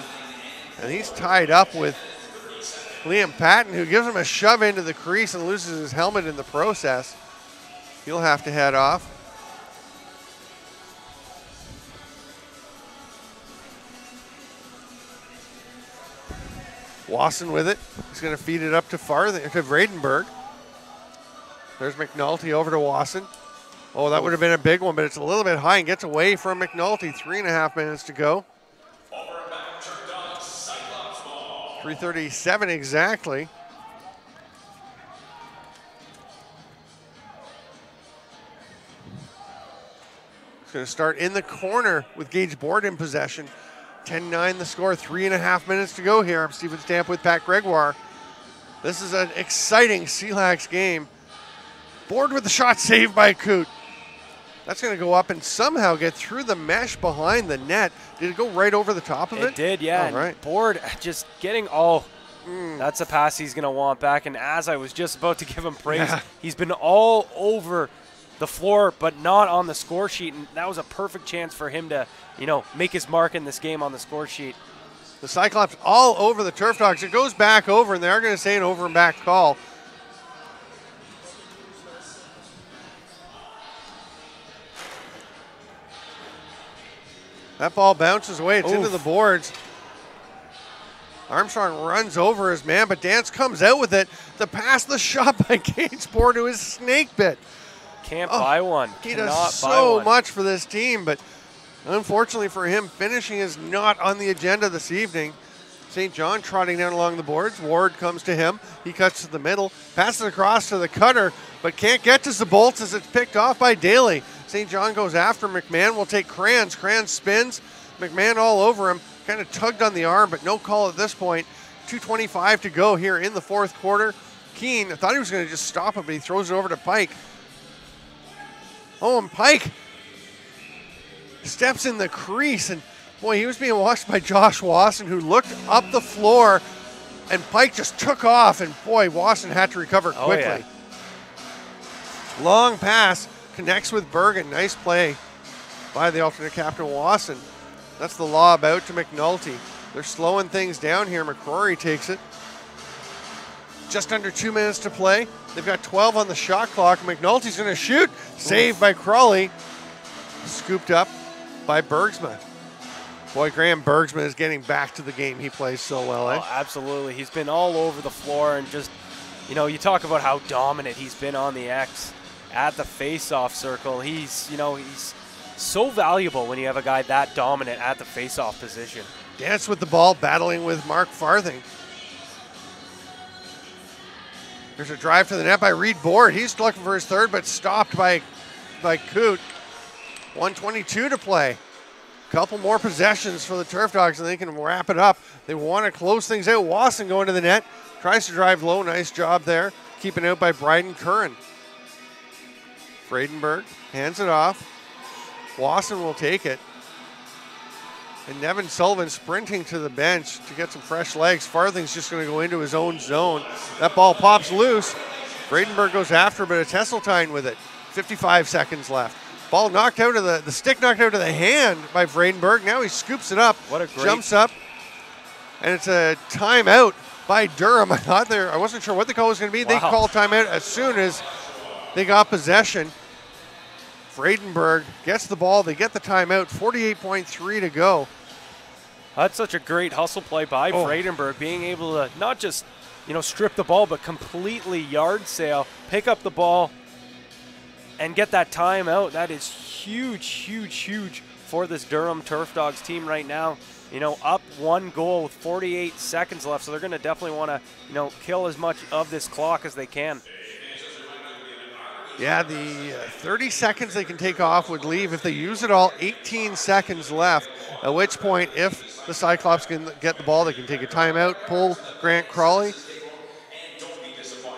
And he's tied up with Liam Patton, who gives him a shove into the crease and loses his helmet in the process. He'll have to head off. Wasson with it. He's going to feed it up to Farthing to Vredenberg. There's McNulty over to Wasson. Oh, that would have been a big one, but it's a little bit high and gets away from McNulty. Three and a half minutes to go. 337 exactly. It's going to start in the corner with Gage Board in possession. 10 9 the score, three and a half minutes to go here. I'm Stephen Stamp with Pat Gregoire. This is an exciting CLAX game. Board with the shot saved by Coote. That's going to go up and somehow get through the mesh behind the net. Did it go right over the top of it? It did, yeah. All right. Board just getting all. Mm. That's a pass he's going to want back. And as I was just about to give him praise, Yeah. he's been all over the floor, but not on the score sheet. And that was a perfect chance for him to, you know, make his mark in this game on the score sheet. The Cyclops all over the Turf Dogs. It goes back over, and they are going to say an over and back call. That ball bounces away. It's into the boards. Armstrong runs over his man, but Dance comes out with it. The pass, the shot by Gage Board to his snake bit. Can't Oh, buy one. He Cannot does so much for this team, but unfortunately for him, finishing is not on the agenda this evening. St. John trotting down along the boards. Ward comes to him. He cuts to the middle, passes across to the cutter, but can't get to Zabolts as it's picked off by Daly. St. John goes after McMahon. Will take Kranz. Kranz spins. McMahon all over him. Kind of tugged on the arm, but no call at this point. 2.25 to go here in the fourth quarter. Keene, I thought he was going to just stop it, but he throws it over to Pike. Oh, and Pike steps in the crease, and boy, he was being watched by Josh Wasson, who looked up the floor, and Pike just took off, and boy, Wasson had to recover Oh, quickly. yeah. Long pass connects with Bergen. Nice play by the alternate captain Wasson. That's the lob out to McNulty. They're slowing things down here. McCrory takes it. Just under two minutes to play. They've got 12 on the shot clock. McNulty's going to shoot. Saved by Crawley. Scooped up by Bergsma. Boy, Graham Bergsman is getting back to the game. He plays so well, eh? Oh, absolutely. He's been all over the floor and just, you know, you talk about how dominant he's been on the X at the face-off circle. He's, you know, he's so valuable when you have a guy that dominant at the face-off position. Dance with the ball, battling with Mark Farthing. There's a drive to the net by Reed Board. He's looking for his third, but stopped by by Coote. 122 to play. Couple more possessions for the Turf Dogs, and they can wrap it up. They want to close things out. Wasson going to the net. Tries to drive low. Nice job there. Keeping out by Bryden Curran. Vredenberg hands it off. Wasson will take it. And Nevin Sullivan sprinting to the bench to get some fresh legs. Farthing's just going to go into his own zone. That ball pops loose. Vredenberg goes after, but it's Hesseltine with it. 55 seconds left. Ball knocked out of the, the stick knocked out of the hand by Vredenberg. Now he scoops it up. What a great- jumps up. And it's a timeout by Durham. I thought there I wasn't sure what the call was going to be. They Wow. called timeout as soon as they got possession. Vredenberg gets the ball. They get the timeout. 48.3 to go. That's such a great hustle play by Oh. Vredenberg, being able to not just, you know, strip the ball, but completely yard sale, pick up the ball, and get that timeout. That is huge, huge, huge for this Durham Turf Dogs team right now. You know, up one goal with 48 seconds left, so they're going to definitely want to, you know, kill as much of this clock as they can. Yeah, the uh, 30 seconds they can take off would leave if they use it all. 18 seconds left. At which point, if the Cyclops can get the ball, they can take a timeout, pull Grant Crawley,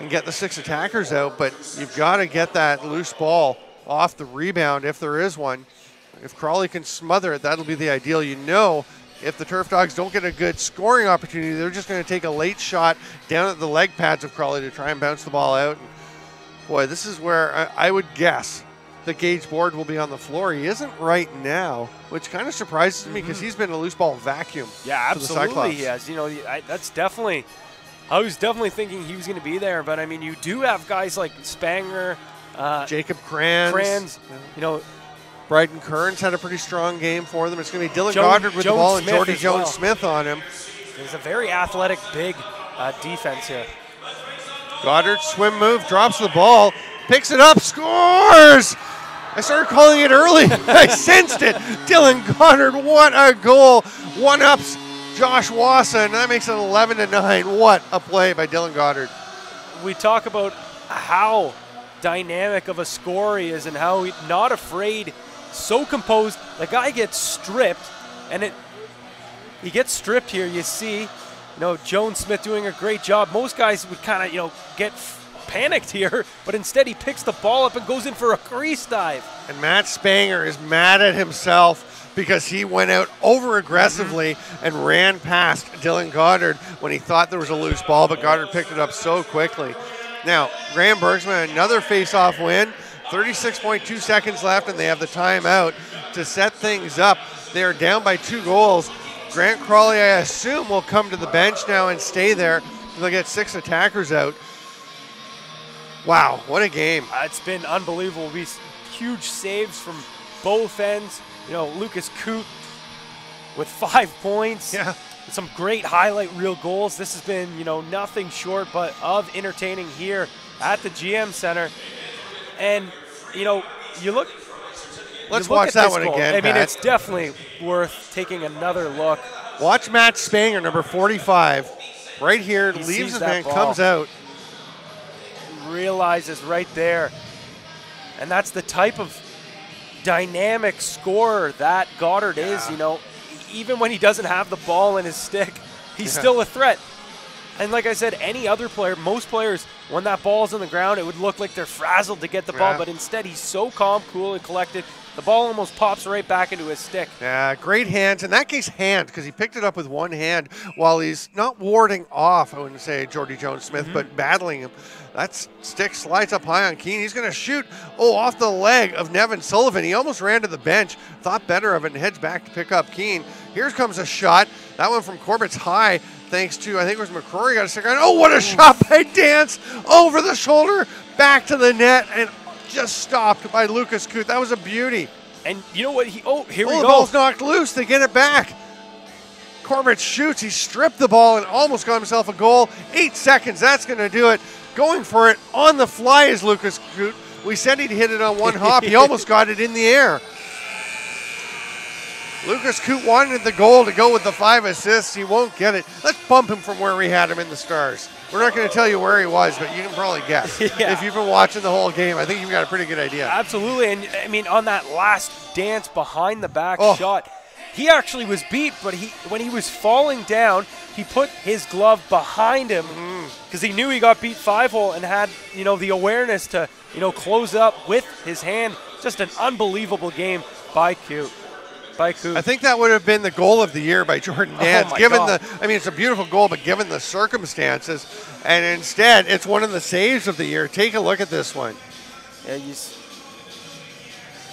and get the six attackers out. But you've got to get that loose ball off the rebound if there is one. If Crawley can smother it, that'll be the ideal. You know, if the Turf Dogs don't get a good scoring opportunity, they're just going to take a late shot down at the leg pads of Crawley to try and bounce the ball out. Boy, this is where I, I would guess the Gage Board will be on the floor. He isn't right now, which kind of surprises me because he's been a loose ball vacuum. Yeah, absolutely. He has. You know, I, that's definitely. I was definitely thinking he was going to be there, but I mean, you do have guys like Spanger, uh, Jacob Kranz, Kranz, you know, Bryden Kearns had a pretty strong game for them. It's going to be Dylan Joan- Goddard with the ball Smith and Jordy Jones well. Smith on him. there's a very athletic, big uh, defense here. Goddard swim move, drops the ball, picks it up, scores! I started calling it early. I sensed it. Dylan Goddard, what a goal! One ups Josh Wasson. That makes it 11 to 9. What a play by Dylan Goddard. We talk about how dynamic of a scorer he is and how not afraid, so composed. The guy gets stripped, and it he gets stripped here. You see, you know, Jones Smith doing a great job. Most guys would kind of, you know, get panicked here, but instead he picks the ball up and goes in for a crease dive. And Matt Spanger is mad at himself because he went out over aggressively and ran past Dylan Goddard when he thought there was a loose ball, but Goddard picked it up so quickly. Now, Graham Bergsman, another face-off win. 36.2 seconds left, and they have the timeout to set things up. They are down by two goals. Grant Crawley, I assume, will come to the bench now and stay there. They'll get six attackers out. Wow, what a game. Uh, it's been unbelievable. We s- huge saves from both ends. You know, Lucas Coote with five points. Yeah. Some great highlight reel goals. This has been, you know, nothing short but of entertaining here at the GM Center. And, you know, you look. Let's watch at that one goal. again, I mean, it's definitely worth taking another look. Watch Matt Spanger, number 45, right here, He leaves his man, ball. comes out. realizes right there. And that's the type of dynamic scorer that Goddard is. You know, even when he doesn't have the ball in his stick, he's Yeah. still a threat. And like I said, any other player, most players when that ball's on the ground, it would look like they're frazzled to get the ball, but instead he's so calm, cool, and collected. The ball almost pops right back into his stick. Yeah, great hands. In that case, hand, because he picked it up with one hand while he's not warding off, I wouldn't say Jordy Jones Smith, but mm-hmm. battling him. That stick slides up high on Keene. He's going to shoot, oh, off the leg of Nevin Sullivan. He almost ran to the bench, thought better of it, and heads back to pick up Keene. Here comes a shot. That one from Corbett's high, thanks to, I think it was McCrory got a on. Oh, what a shot by Dance over the shoulder, back to the net, and just stopped by Lucas Coote. That was a beauty. And you know what? He oh here Oh, we the go. ball's knocked loose. They get it back. Corbett shoots. He stripped the ball and almost got himself a goal. Eight seconds. That's going to do it. Going for it on the fly is Lucas Coote. We said he'd hit it on one hop. He almost got it in the air. Lucas Coote wanted the goal to go with the five assists. He won't get it. Let's bump him from where we had him in the stars. We're not going to tell you where he was, but you can probably guess. Yeah. If you've been watching the whole game, I think you've got a pretty good idea. Absolutely, and I mean on that last dance behind the back Oh. shot, he actually was beat. But he when he was falling down, he put his glove behind him mm. because he knew he got beat five hole and had you know the awareness to you know close up with his hand. Just an unbelievable game by Q. By Q. I think that would have been the goal of the year by Jordan Dance, Oh given God. the. I mean, it's a beautiful goal, but given the circumstances, and instead, it's one of the saves of the year. Take a look at this one. Yeah, you,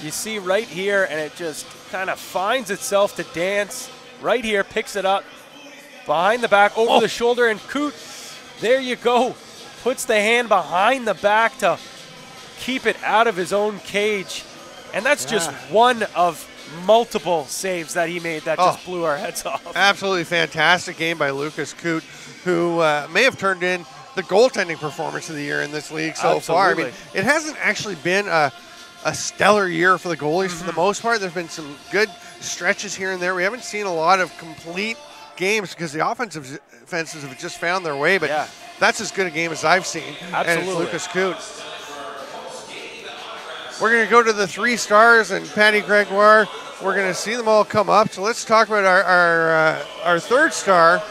you see right here, and it just kind of finds itself to dance right here, picks it up behind the back, over Oh. the shoulder, and Coote, there you go, puts the hand behind the back to keep it out of his own cage. And that's just one of multiple saves that he made that just Oh. blew our heads off. Absolutely fantastic game by Lucas Coote, who uh, may have turned in the goaltending performance of the year in this league so far. I mean, it hasn't actually been a, a stellar year for the goalies for the Mm-hmm. most part. There's been some good stretches here and there. We haven't seen a lot of complete games because the offensive offenses have just found their way, but Yeah. that's as good a game as I've seen. And Absolutely. Lucas Coote. We're going to go to the three stars and Patty Gregoire. We're going to see them all come up. So let's talk about our our, uh, our third star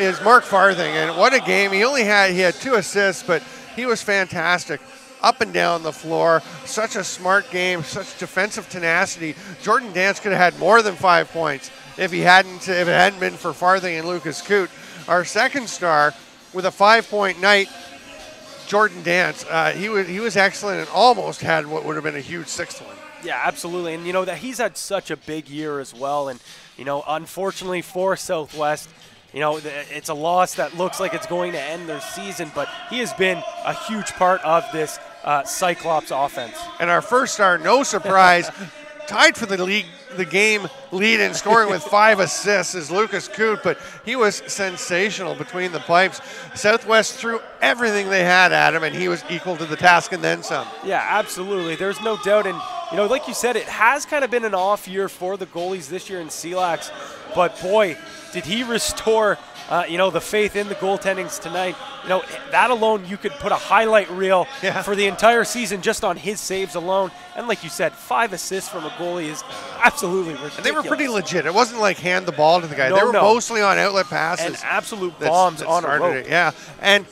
is Mark Farthing, and what a game! He only had he had two assists, but he was fantastic. Up and down the floor, such a smart game, such defensive tenacity. Jordan Dance could have had more than five points if he hadn't if it hadn't been for Farthing and Lucas Coote. Our second star with a five-point night Jordan Dance, uh, he was he was excellent and almost had what would have been a huge sixth one. Yeah, absolutely. And you know that he's had such a big year as well. And you know, unfortunately for Southwest, you know, it's a loss that looks like it's going to end their season. But he has been a huge part of this uh, Cyclops offense. And our first star, no surprise, tied for the league the game lead in scoring with five assists is Lucas Coote, but he was sensational between the pipes. Southwest threw everything they had at him, and he was equal to the task and then some. Yeah, absolutely. There's no doubt. And, you know, like you said, it has kind of been an off year for the goalies this year in CLAX. But boy, did he restore, uh, you know, the faith in the goaltendings tonight. You know, that alone, you could put a highlight reel Yeah. for the entire season just on his saves alone. And like you said, five assists from a goalie is absolutely ridiculous. And they were pretty legit. It wasn't like hand the ball to the guy. No, they were no. mostly on outlet passes. And absolute that's- bombs on a rope. it. Yeah, and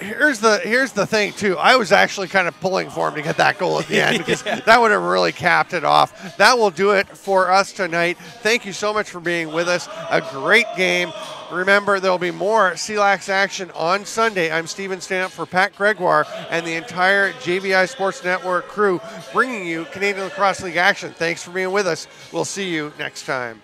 here's the here's the thing too. I was actually kind of pulling for him to get that goal at the end because that would have really capped it off. That will do it for us tonight. Thank you so much for being with us. A great game. Remember, there will be more CLAX action on Sunday. I'm Stephen Stamp for Pat Gregoire and the entire JBI Sports Network crew bringing you Canadian Lacrosse League action. Thanks for being with us. We'll see you next time.